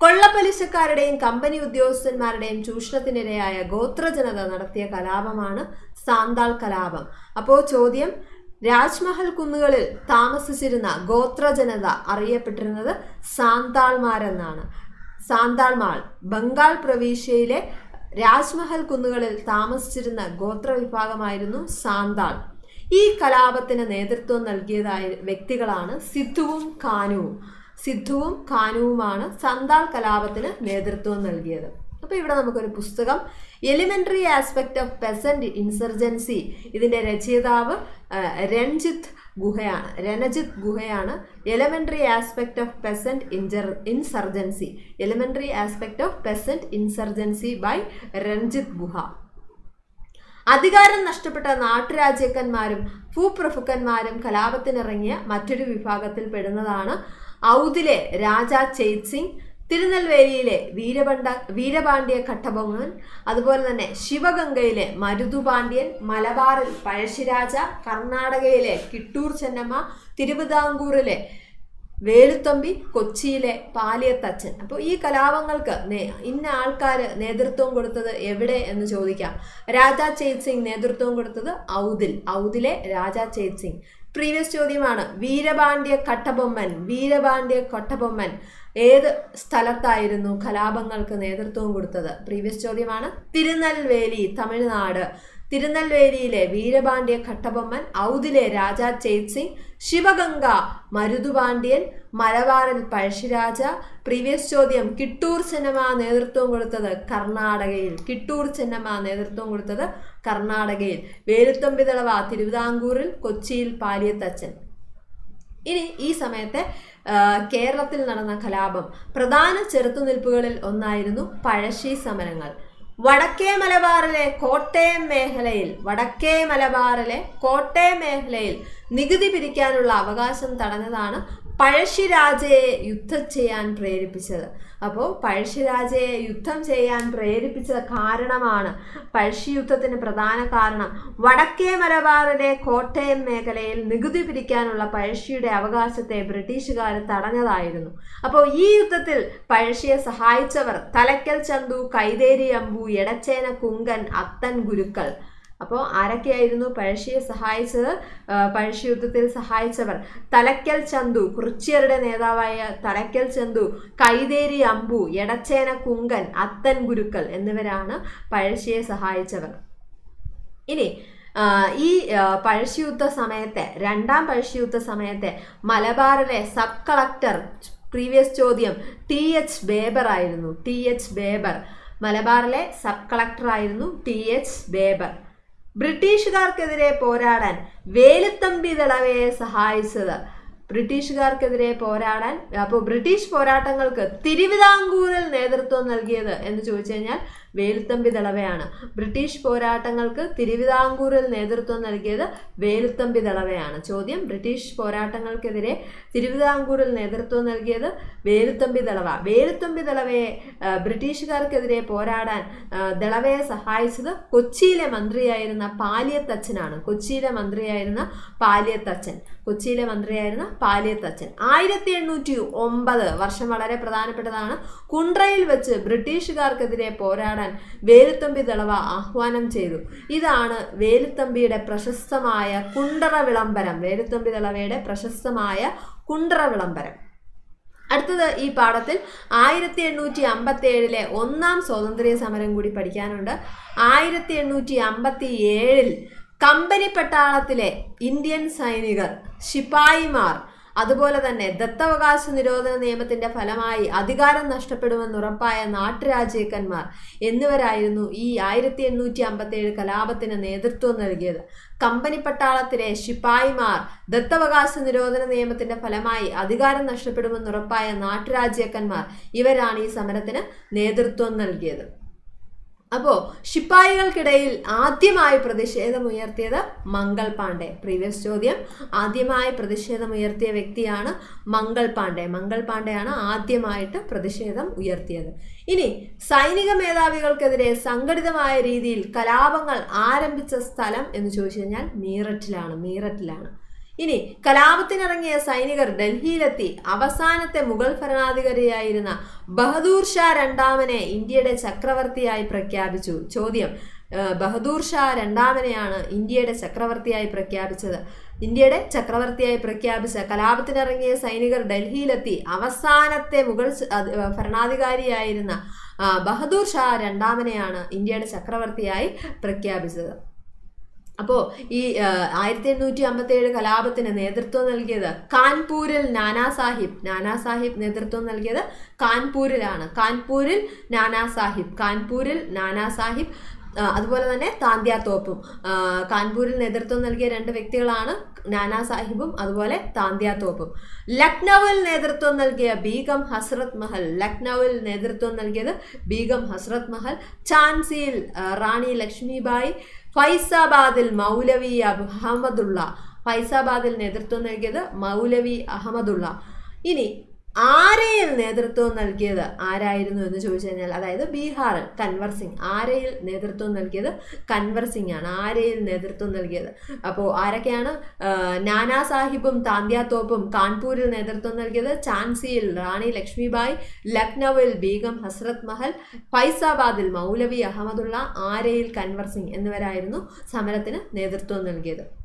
Speaker 1: കൊള്ളപ്പലിശക്കാരുടെയും കമ്പനി ഉദ്യോഗസ്ഥന്മാരുടെയും ചൂഷണത്തിനിരയായ ഗോത്രജനത നടത്തിയ കലാപമാണ് സാന്താൾ കലാപം. അപ്പോൾ ചോദ്യം രാജ്മഹൽ കുന്നുകളിൽ താമസിച്ചിരുന്ന ഗോത്ര ജനത അറിയപ്പെട്ടിരുന്നത് സാന്താൾമാരെന്നാണ്. സാന്താൾമാൾ ബംഗാൾ പ്രവിശ്യയിലെ രാജ്മഹൽ കുന്നുകളിൽ താമസിച്ചിരുന്ന ഗോത്ര വിഭാഗമായിരുന്നു സാന്താൾ. ഈ കലാപത്തിന് നേതൃത്വം നൽകിയതായ വ്യക്തികളാണ് സിദ്ധുവും കാനുവും. സിദ്ധുവും കാനുവുമാണ് സന്താൾ കലാപത്തിന് നേതൃത്വം നൽകിയത്. അപ്പോൾ ഇവിടെ നമുക്കൊരു പുസ്തകം elementary aspect of peasant insurgency ഇതിന്റെ രചയിതാവ് രഞ്ജിത്ത് ഗുഹയാണ് രണജിത് ഗുഹയാണ്. Elementary aspect of present ഇൻജർ insurgency elementary aspect of present insurgency by Ranjit Guha. അധികാരം നഷ്ടപ്പെട്ട നാട്ടുരാജ്യക്കന്മാരും ഭൂപ്രഭുക്കന്മാരും കലാപത്തിനിറങ്ങിയ മറ്റൊരു വിഭാഗത്തിൽ പെടുന്നതാണ് ഔദിലെ രാജാ ചെയ്ത് സിംഗ് തിരുനെൽവേലിയിലെ വീരപണ്ട വീരപാണ്ഡ്യ കട്ടബൊമ്മൻ അതുപോലെ തന്നെ ശിവഗംഗയിലെ മരുതുപാണ്ഡ്യൻ മലബാറിൽ പഴശ്ശിരാജ കർണാടകയിലെ കിട്ടൂർ ചെന്നമ്മ തിരുവിതാംകൂറിലെ വേലുത്തമ്പി കൊച്ചിയിലെ പാലിയത്തച്ഛൻ. അപ്പോൾ ഈ കലാപങ്ങൾക്ക് ഇന്ന ആൾക്കാർ നേതൃത്വം കൊടുത്തത് എവിടെ എന്ന് ചോദിക്കാം. രാജാ ചേത് സിംഗ് നേതൃത്വം കൊടുത്തത് ഔദിൽ ഔദിലെ രാജാ ചേത് സിംഗ്. പ്രീവിയസ് ചോദ്യമാണ്. വീരപാണ്ഡ്യ കട്ടബൊമ്മൻ വീരപാണ്ഡ്യ കൊട്ടബൊമ്മൻ ഏത് സ്ഥലത്തായിരുന്നു കലാപങ്ങൾക്ക് നേതൃത്വം കൊടുത്തത്? പ്രീവിയസ് ചോദ്യമാണ്. തിരുനെൽവേലി തമിഴ്നാട്. തിരുനെൽവേലിയിലെ വീരപാണ്ഡ്യ കട്ടബൊമ്മൻ ഔദിലെ രാജാ ചേത് സിംഗ് ശിവഗംഗ മരുതുപാണ്ഡ്യൻ മലബാറിൽ പഴശ്ശിരാജ പ്രീവിയസ് ചോദ്യം കിട്ടൂർ ചെന്നമ്മ നേതൃത്വം കൊടുത്തത് കർണാടകയിൽ. കിട്ടൂർ ചെന്നമ്മ നേതൃത്വം കൊടുത്തത് കർണാടകയിൽ. വേലുത്തമ്പിതളവ തിരുവിതാംകൂറിൽ കൊച്ചിയിൽ പാലിയത്തച്ചൻ ഇനി ഈ സമയത്തെ കേരളത്തിൽ നടന്ന കലാപം. പ്രധാന ചെറുത്തുനിൽപ്പുകളിൽ ഒന്നായിരുന്നു പഴശ്ശി സമരങ്ങൾ. വടക്കേ മലബാറിലെ കോട്ടയം മേഖലയിൽ വടക്കേ മലബാറിലെ കോട്ടയം മേഖലയിൽ നികുതി പിരിക്കാനുള്ള അവകാശം തടഞ്ഞതാണ് പഴശ്ശിരാജയെ യുദ്ധം ചെയ്യാൻ പ്രേരിപ്പിച്ചത്. അപ്പോൾ പഴശ്ശിരാജയെ യുദ്ധം ചെയ്യാൻ പ്രേരിപ്പിച്ച കാരണമാണ് പഴശ്ശി യുദ്ധത്തിന് പ്രധാന കാരണം. വടക്കേ മലബാറിലെ കോട്ടയം മേഖലയിൽ നികുതി പിരിക്കാനുള്ള പഴശ്ശിയുടെ അവകാശത്തെ ബ്രിട്ടീഷുകാർ തടഞ്ഞതായിരുന്നു. അപ്പോൾ ഈ യുദ്ധത്തിൽ പഴശ്ശിയെ സഹായിച്ചവർ തലക്കൽ ചന്തു കൈതേരി അമ്പു എടച്ചേന കുങ്കൻ അത്തൻ ഗുരുക്കൾ. അപ്പോൾ ആരൊക്കെയായിരുന്നു പഴശ്ശിയെ സഹായിച്ചത്? പഴശ്ശി യുദ്ധത്തിൽ സഹായിച്ചവർ. തലക്കൽ ചന്തു കുറിച്യരുടെ നേതാവായ തലക്കൽ ചന്തു കൈതേരി അമ്പു എടച്ചേന കുങ്കൻ അത്തൻ ഗുരുക്കൾ എന്നിവരാണ് പഴശ്ശിയെ സഹായിച്ചവർ. ഇനി ഈ പഴശ്ശിയുദ്ധ സമയത്തെ രണ്ടാം പഴശ്ശിയുദ്ധ സമയത്തെ മലബാറിലെ സബ് കളക്ടർ പ്രീവിയസ് ചോദ്യം ടി എച്ച് ബേബർ ആയിരുന്നു. T H Baber. മലബാറിലെ സബ് കളക്ടർ ആയിരുന്നു ടി എച്ച് ബേബർ. ബ്രിട്ടീഷുകാർക്കെതിരെ പോരാടാൻ വേലുത്തമ്പി ദളവയെ സഹായിച്ചത്. ബ്രിട്ടീഷുകാർക്കെതിരെ പോരാടാൻ അപ്പോൾ ബ്രിട്ടീഷ് പോരാട്ടങ്ങൾക്ക് തിരുവിതാംകൂറിൽ നേതൃത്വം നൽകിയത് എന്ന് ചോദിച്ചു കഴിഞ്ഞാൽ വേലുത്തമ്പി ദളവയാണ്. ബ്രിട്ടീഷ് പോരാട്ടങ്ങൾക്ക് തിരുവിതാംകൂറിൽ നേതൃത്വം നൽകിയത് വേലുത്തമ്പി ദളവയാണ്. ചോദ്യം ബ്രിട്ടീഷ് പോരാട്ടങ്ങൾക്കെതിരെ തിരുവിതാംകൂറിൽ നേതൃത്വം നൽകിയത് വേലുത്തമ്പി ദളവ. വേലുത്തമ്പി ദളവയെ ബ്രിട്ടീഷുകാർക്കെതിരെ പോരാടാൻ ദളവയെ സഹായിച്ചത് കൊച്ചിയിലെ മന്ത്രിയായിരുന്ന പാലിയത്തച്ഛനാണ്. കൊച്ചിയിലെ മന്ത്രിയായിരുന്ന പാലിയത്തച്ഛൻ. കൊച്ചിയിലെ മന്ത്രിയായിരുന്ന പാലിയത്തച്ഛൻ. ആയിരത്തി എണ്ണൂറ്റി ഒമ്പത് വർഷം വളരെ പ്രധാനപ്പെട്ടതാണ്. കുണ്ട്രയിൽ വെച്ച് ബ്രിട്ടീഷുകാർക്കെതിരെ പോരാടാൻ വേലുത്തമ്പി ദളവ ആഹ്വാനം ചെയ്തു. ഇതാണ് വേലുത്തമ്പിയുടെ പ്രശസ്തമായ കുണ്ടറ വിളംബരം. വേലുത്തമ്പി ദളവയുടെ പ്രശസ്തമായ കുണ്ടറ വിളംബരം. അടുത്തത് ഈ പാഠത്തിൽ ആയിരത്തി എണ്ണൂറ്റി അമ്പത്തി ഏഴിലെ ഒന്നാം സ്വാതന്ത്ര്യ സമരം കൂടി പഠിക്കാനുണ്ട്. ആയിരത്തി എണ്ണൂറ്റി അമ്പത്തി ഏഴിൽ കമ്പനി പട്ടാളത്തിലെ ഇന്ത്യൻ സൈനികർ ശിപായിമാർ അതുപോലെ തന്നെ ദത്തവകാശ നിരോധന നിയമത്തിന്റെ ഫലമായി അധികാരം നഷ്ടപ്പെടുമെന്ന് ഉറപ്പായ നാട്ടുരാജ്യക്കന്മാർ എന്നിവരായിരുന്നു ഈ ആയിരത്തി എണ്ണൂറ്റി അമ്പത്തി ഏഴ് കലാപത്തിന് നേതൃത്വം നൽകിയത്. കമ്പനി പട്ടാളത്തിലെ ശിപായിമാർ ദത്തവകാശ നിരോധന നിയമത്തിന്റെ ഫലമായി അധികാരം നഷ്ടപ്പെടുമെന്ന് ഉറപ്പായ നാട്ടുരാജ്യക്കന്മാർ ഇവരാണ് ഈ സമരത്തിന് നേതൃത്വം നൽകിയത്. അപ്പോൾ ശിപ്പായികൾക്കിടയിൽ ആദ്യമായി പ്രതിഷേധമുയർത്തിയത് മംഗൾ പാണ്ഡെ. പ്രീവിയസ് ചോദ്യം. ആദ്യമായി പ്രതിഷേധമുയർത്തിയ വ്യക്തിയാണ് മംഗൾ പാണ്ഡെ. മംഗൾ പാണ്ഡെയാണ് ആദ്യമായിട്ട് പ്രതിഷേധം ഉയർത്തിയത്. ഇനി സൈനിക മേധാവികൾക്കെതിരെ സംഘടിതമായ രീതിയിൽ കലാപങ്ങൾ ആരംഭിച്ച സ്ഥലം എന്ന് ചോദിച്ചു കഴിഞ്ഞാൽ മീററ്റിലാണ്. മീററ്റിലാണ്. ഇനി കലാപത്തിനിറങ്ങിയ സൈനികർ ഡൽഹിയിലെത്തി അവസാനത്തെ മുഗൾ ഭരണാധികാരിയായിരുന്ന ബഹദൂർ ഷാ രണ്ടാമനെ ഇന്ത്യയുടെ ചക്രവർത്തിയായി പ്രഖ്യാപിച്ചു. ചോദ്യം ബഹദൂർ ഷാ രണ്ടാമനെയാണ് ഇന്ത്യയുടെ ചക്രവർത്തിയായി പ്രഖ്യാപിച്ചത്. ഇന്ത്യയുടെ ചക്രവർത്തിയായി പ്രഖ്യാപിച്ച കലാപത്തിനിറങ്ങിയ സൈനികർ ഡൽഹിയിലെത്തി അവസാനത്തെ മുഗൾ ഭരണാധികാരിയായിരുന്ന ബഹദൂർ ഷാ രണ്ടാമനെയാണ് ഇന്ത്യയുടെ ചക്രവർത്തിയായി പ്രഖ്യാപിച്ചത്. അപ്പോൾ ഈ ആയിരത്തി എണ്ണൂറ്റി അമ്പത്തി ഏഴ് കലാപത്തിന് നേതൃത്വം നൽകിയത് കാൺപൂരിൽ നാനാ സാഹിബ്. നാനാ സാഹിബ് നേതൃത്വം നൽകിയത് കാൺപൂരിലാണ് കാൺപൂരിൽ നാനാ സാഹിബ്. കാൺപൂരിൽ നാനാ സാഹിബ് അതുപോലെ തന്നെ താന്ത്യ തോപ്പും കാൺപൂരിൽ നേതൃത്വം നൽകിയ രണ്ട് വ്യക്തികളാണ് നാനാ സാഹിബും അതുപോലെ താന്ത്യ തോപ്പും ലക്നൌവിൽ നേതൃത്വം നൽകിയ ബീഗം ഹസ്രത് മഹൽ. ലക്നൌവിൽ നേതൃത്വം നൽകിയത് ബീഗം ഹസ്രത് മഹൽ. ഝാൻസിയിൽ റാണി ലക്ഷ്മിബായി ഫൈസാബാദിൽ മൗലവി അഹമ്മദുള്ള ഫൈസാബാദിൽ നേതൃത്വം നൽകിയത് മൗലവി അഹമ്മദുള്ള. ഇനി ആരയിൽ നേതൃത്വം നൽകിയത് ആരായിരുന്നു എന്ന് ചോദിച്ചു കഴിഞ്ഞാൽ അതായത് ബീഹാറിൽ കൻവർ സിംഗ്. ആരയിൽ നേതൃത്വം നൽകിയത് കൻവർ സിംഗ് ആണ്. ആരയിൽ നേതൃത്വം നൽകിയത്. അപ്പോൾ ആരൊക്കെയാണ്? നാനാ സാഹിബും താന്ത്യാത്തോപ്പും കാൺപൂരിൽ നേതൃത്വം നൽകിയത് ഝാൻസിയിൽ റാണി ലക്ഷ്മിബായ് ലക്നൌവിൽ ബീഗം ഹസ്രത് മഹൽ ഫൈസാബാദിൽ മൗലവി അഹമ്മദുള്ള ആരയിൽ കൻവർ സിംഗ് എന്നിവരായിരുന്നു സമരത്തിന് നേതൃത്വം നൽകിയത്.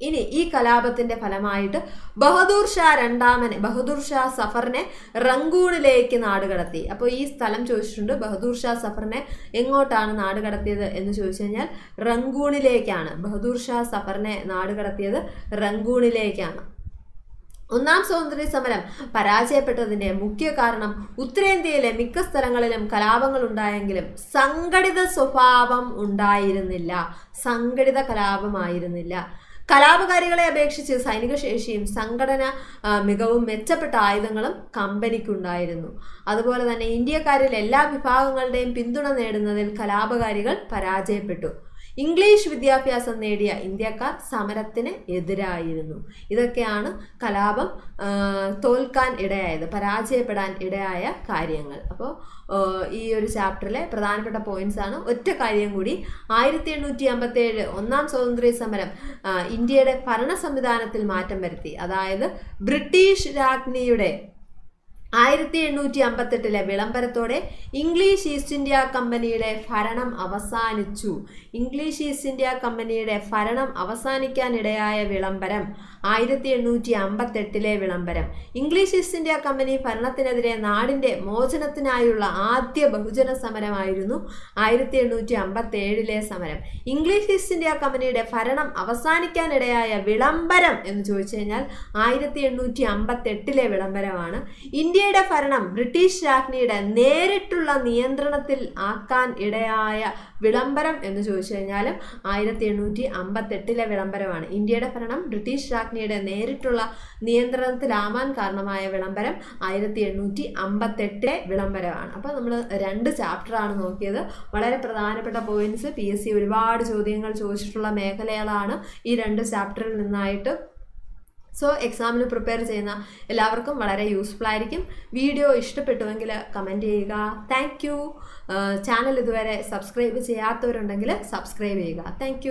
Speaker 1: ഇനി ഈ കലാപത്തിന്റെ ഫലമായിട്ട് ബഹദൂർ ഷാ രണ്ടാമനെ ബഹദൂർ ഷാ സഫറിനെ റങ്കൂണിലേക്ക് നാടുകടത്തി. അപ്പോൾ ഈ സ്ഥലം ചോദിച്ചിട്ടുണ്ട് ബഹദൂർ ഷാ സഫറിനെ എങ്ങോട്ടാണ് നാടുകടത്തിയത് എന്ന് ചോദിച്ചു കഴിഞ്ഞാൽ റങ്കൂണിലേക്കാണ് ബഹദൂർ ഷാ സഫറിനെ നാടുകടത്തിയത് റങ്കൂണിലേക്കാണ് ഒന്നാം സ്വാതന്ത്ര്യ സമരം പരാജയപ്പെട്ടതിന്റെ മുഖ്യ കാരണം ഉത്തരേന്ത്യയിലെ മിക്ക സ്ഥലങ്ങളിലും കലാപങ്ങൾ ഉണ്ടായെങ്കിലും സംഘടിത സ്വഭാവം ഉണ്ടായിരുന്നില്ല. സംഘടിത കലാപമായിരുന്നില്ല. കലാപകാരികളെ അപേക്ഷിച്ച് സൈനിക ശേഷിയും സംഘടന മികവും മെച്ചപ്പെട്ട ആയുധങ്ങളും കമ്പനിക്കുണ്ടായിരുന്നു. അതുപോലെ തന്നെ ഇന്ത്യക്കാരിൽ എല്ലാ വിഭാഗങ്ങളുടെയും പിന്തുണ നേടുന്നതിൽ കലാപകാരികൾ പരാജയപ്പെട്ടു. ഇംഗ്ലീഷ് വിദ്യാഭ്യാസം നേടിയ ഇന്ത്യക്കാർ സമരത്തിന് എതിരായിരുന്നു. ഇതൊക്കെയാണ് കലാപം തോൽക്കാൻ ഇടയായത് പരാജയപ്പെടാൻ ഇടയായ കാര്യങ്ങൾ. അപ്പോൾ ഈ ഒരു ചാപ്റ്ററിലെ പ്രധാനപ്പെട്ട പോയിന്റ്സ് ആണ്. ഒറ്റ കാര്യം കൂടി ആയിരത്തി എണ്ണൂറ്റി അമ്പത്തി ഏഴ് ഒന്നാം സ്വാതന്ത്ര്യ സമരം ഇന്ത്യയുടെ ഭരണ സംവിധാനത്തിൽ മാറ്റം വരുത്തി. അതായത് ബ്രിട്ടീഷ് രാജ്ഞിയുടെ ആയിരത്തി എണ്ണൂറ്റി അമ്പത്തെട്ടിലെ വിളംബരത്തോടെ ഇംഗ്ലീഷ് ഈസ്റ്റ് ഇന്ത്യ കമ്പനിയുടെ ഭരണം അവസാനിച്ചു. ഇംഗ്ലീഷ് ഈസ്റ്റ് ഇന്ത്യ കമ്പനിയുടെ ഭരണം അവസാനിക്കാനിടയായ വിളംബരം ആയിരത്തി എണ്ണൂറ്റി അമ്പത്തെട്ടിലെ വിളംബരം. ഇംഗ്ലീഷ് ഈസ്റ്റ് ഇന്ത്യ കമ്പനി ഭരണത്തിനെതിരെ നാടിന്റെ മോചനത്തിനായുള്ള ആദ്യ ബഹുജന സമരമായിരുന്നു ആയിരത്തി എണ്ണൂറ്റി അമ്പത്തി ഏഴിലെ സമരം. ഇംഗ്ലീഷ് ഈസ്റ്റ് ഇന്ത്യ കമ്പനിയുടെ ഭരണം അവസാനിക്കാനിടയായ വിളംബരം എന്ന് ചോദിച്ചു കഴിഞ്ഞാൽ ആയിരത്തി എണ്ണൂറ്റി അമ്പത്തെട്ടിലെ വിളംബരമാണ് ഇന്ത്യയുടെ ഭരണം ബ്രിട്ടീഷ് രാജ്ഞിയുടെ നേരിട്ടുള്ള നിയന്ത്രണത്തിൽ ആക്കാൻ ഇടയായ വിളംബരം എന്ന് ചോദിച്ചു കഴിഞ്ഞാൽ ആയിരത്തി എണ്ണൂറ്റി അമ്പത്തെട്ടിലെ വിളംബരമാണ്. ഇന്ത്യയുടെ ഭരണം ബ്രിട്ടീഷ് രാജ്ഞിയുടെ നേരിട്ടുള്ള നിയന്ത്രണത്തിലാവാൻ കാരണമായ വിളംബരം ആയിരത്തി എണ്ണൂറ്റി അമ്പത്തെട്ടിലെ വിളംബരമാണ്. അപ്പോൾ നമ്മൾ രണ്ട് ചാപ്റ്റർ ആണ് നോക്കിയത്. വളരെ പ്രധാനപ്പെട്ട പോയിന്റ്സ് പി എസ് സി ഒരുപാട് ചോദ്യങ്ങൾ ചോദിച്ചിട്ടുള്ള മേഖലകളാണ് ഈ രണ്ട് ചാപ്റ്ററിൽ നിന്നായിട്ട് സോ എക്സാമിന് പ്രിപ്പയർ ചെയ്യുന്ന എല്ലാവർക്കും വളരെ യൂസ്ഫുൾ ആയിരിക്കും. വീഡിയോ ഇഷ്ടപ്പെട്ടുവെങ്കിൽ കമന്റ് ചെയ്യുക. താങ്ക് ചാനൽ ഇതുവരെ സബ്സ്ക്രൈബ് ചെയ്യാത്തവരുണ്ടെങ്കിൽ സബ്സ്ക്രൈബ് ചെയ്യുക. താങ്ക്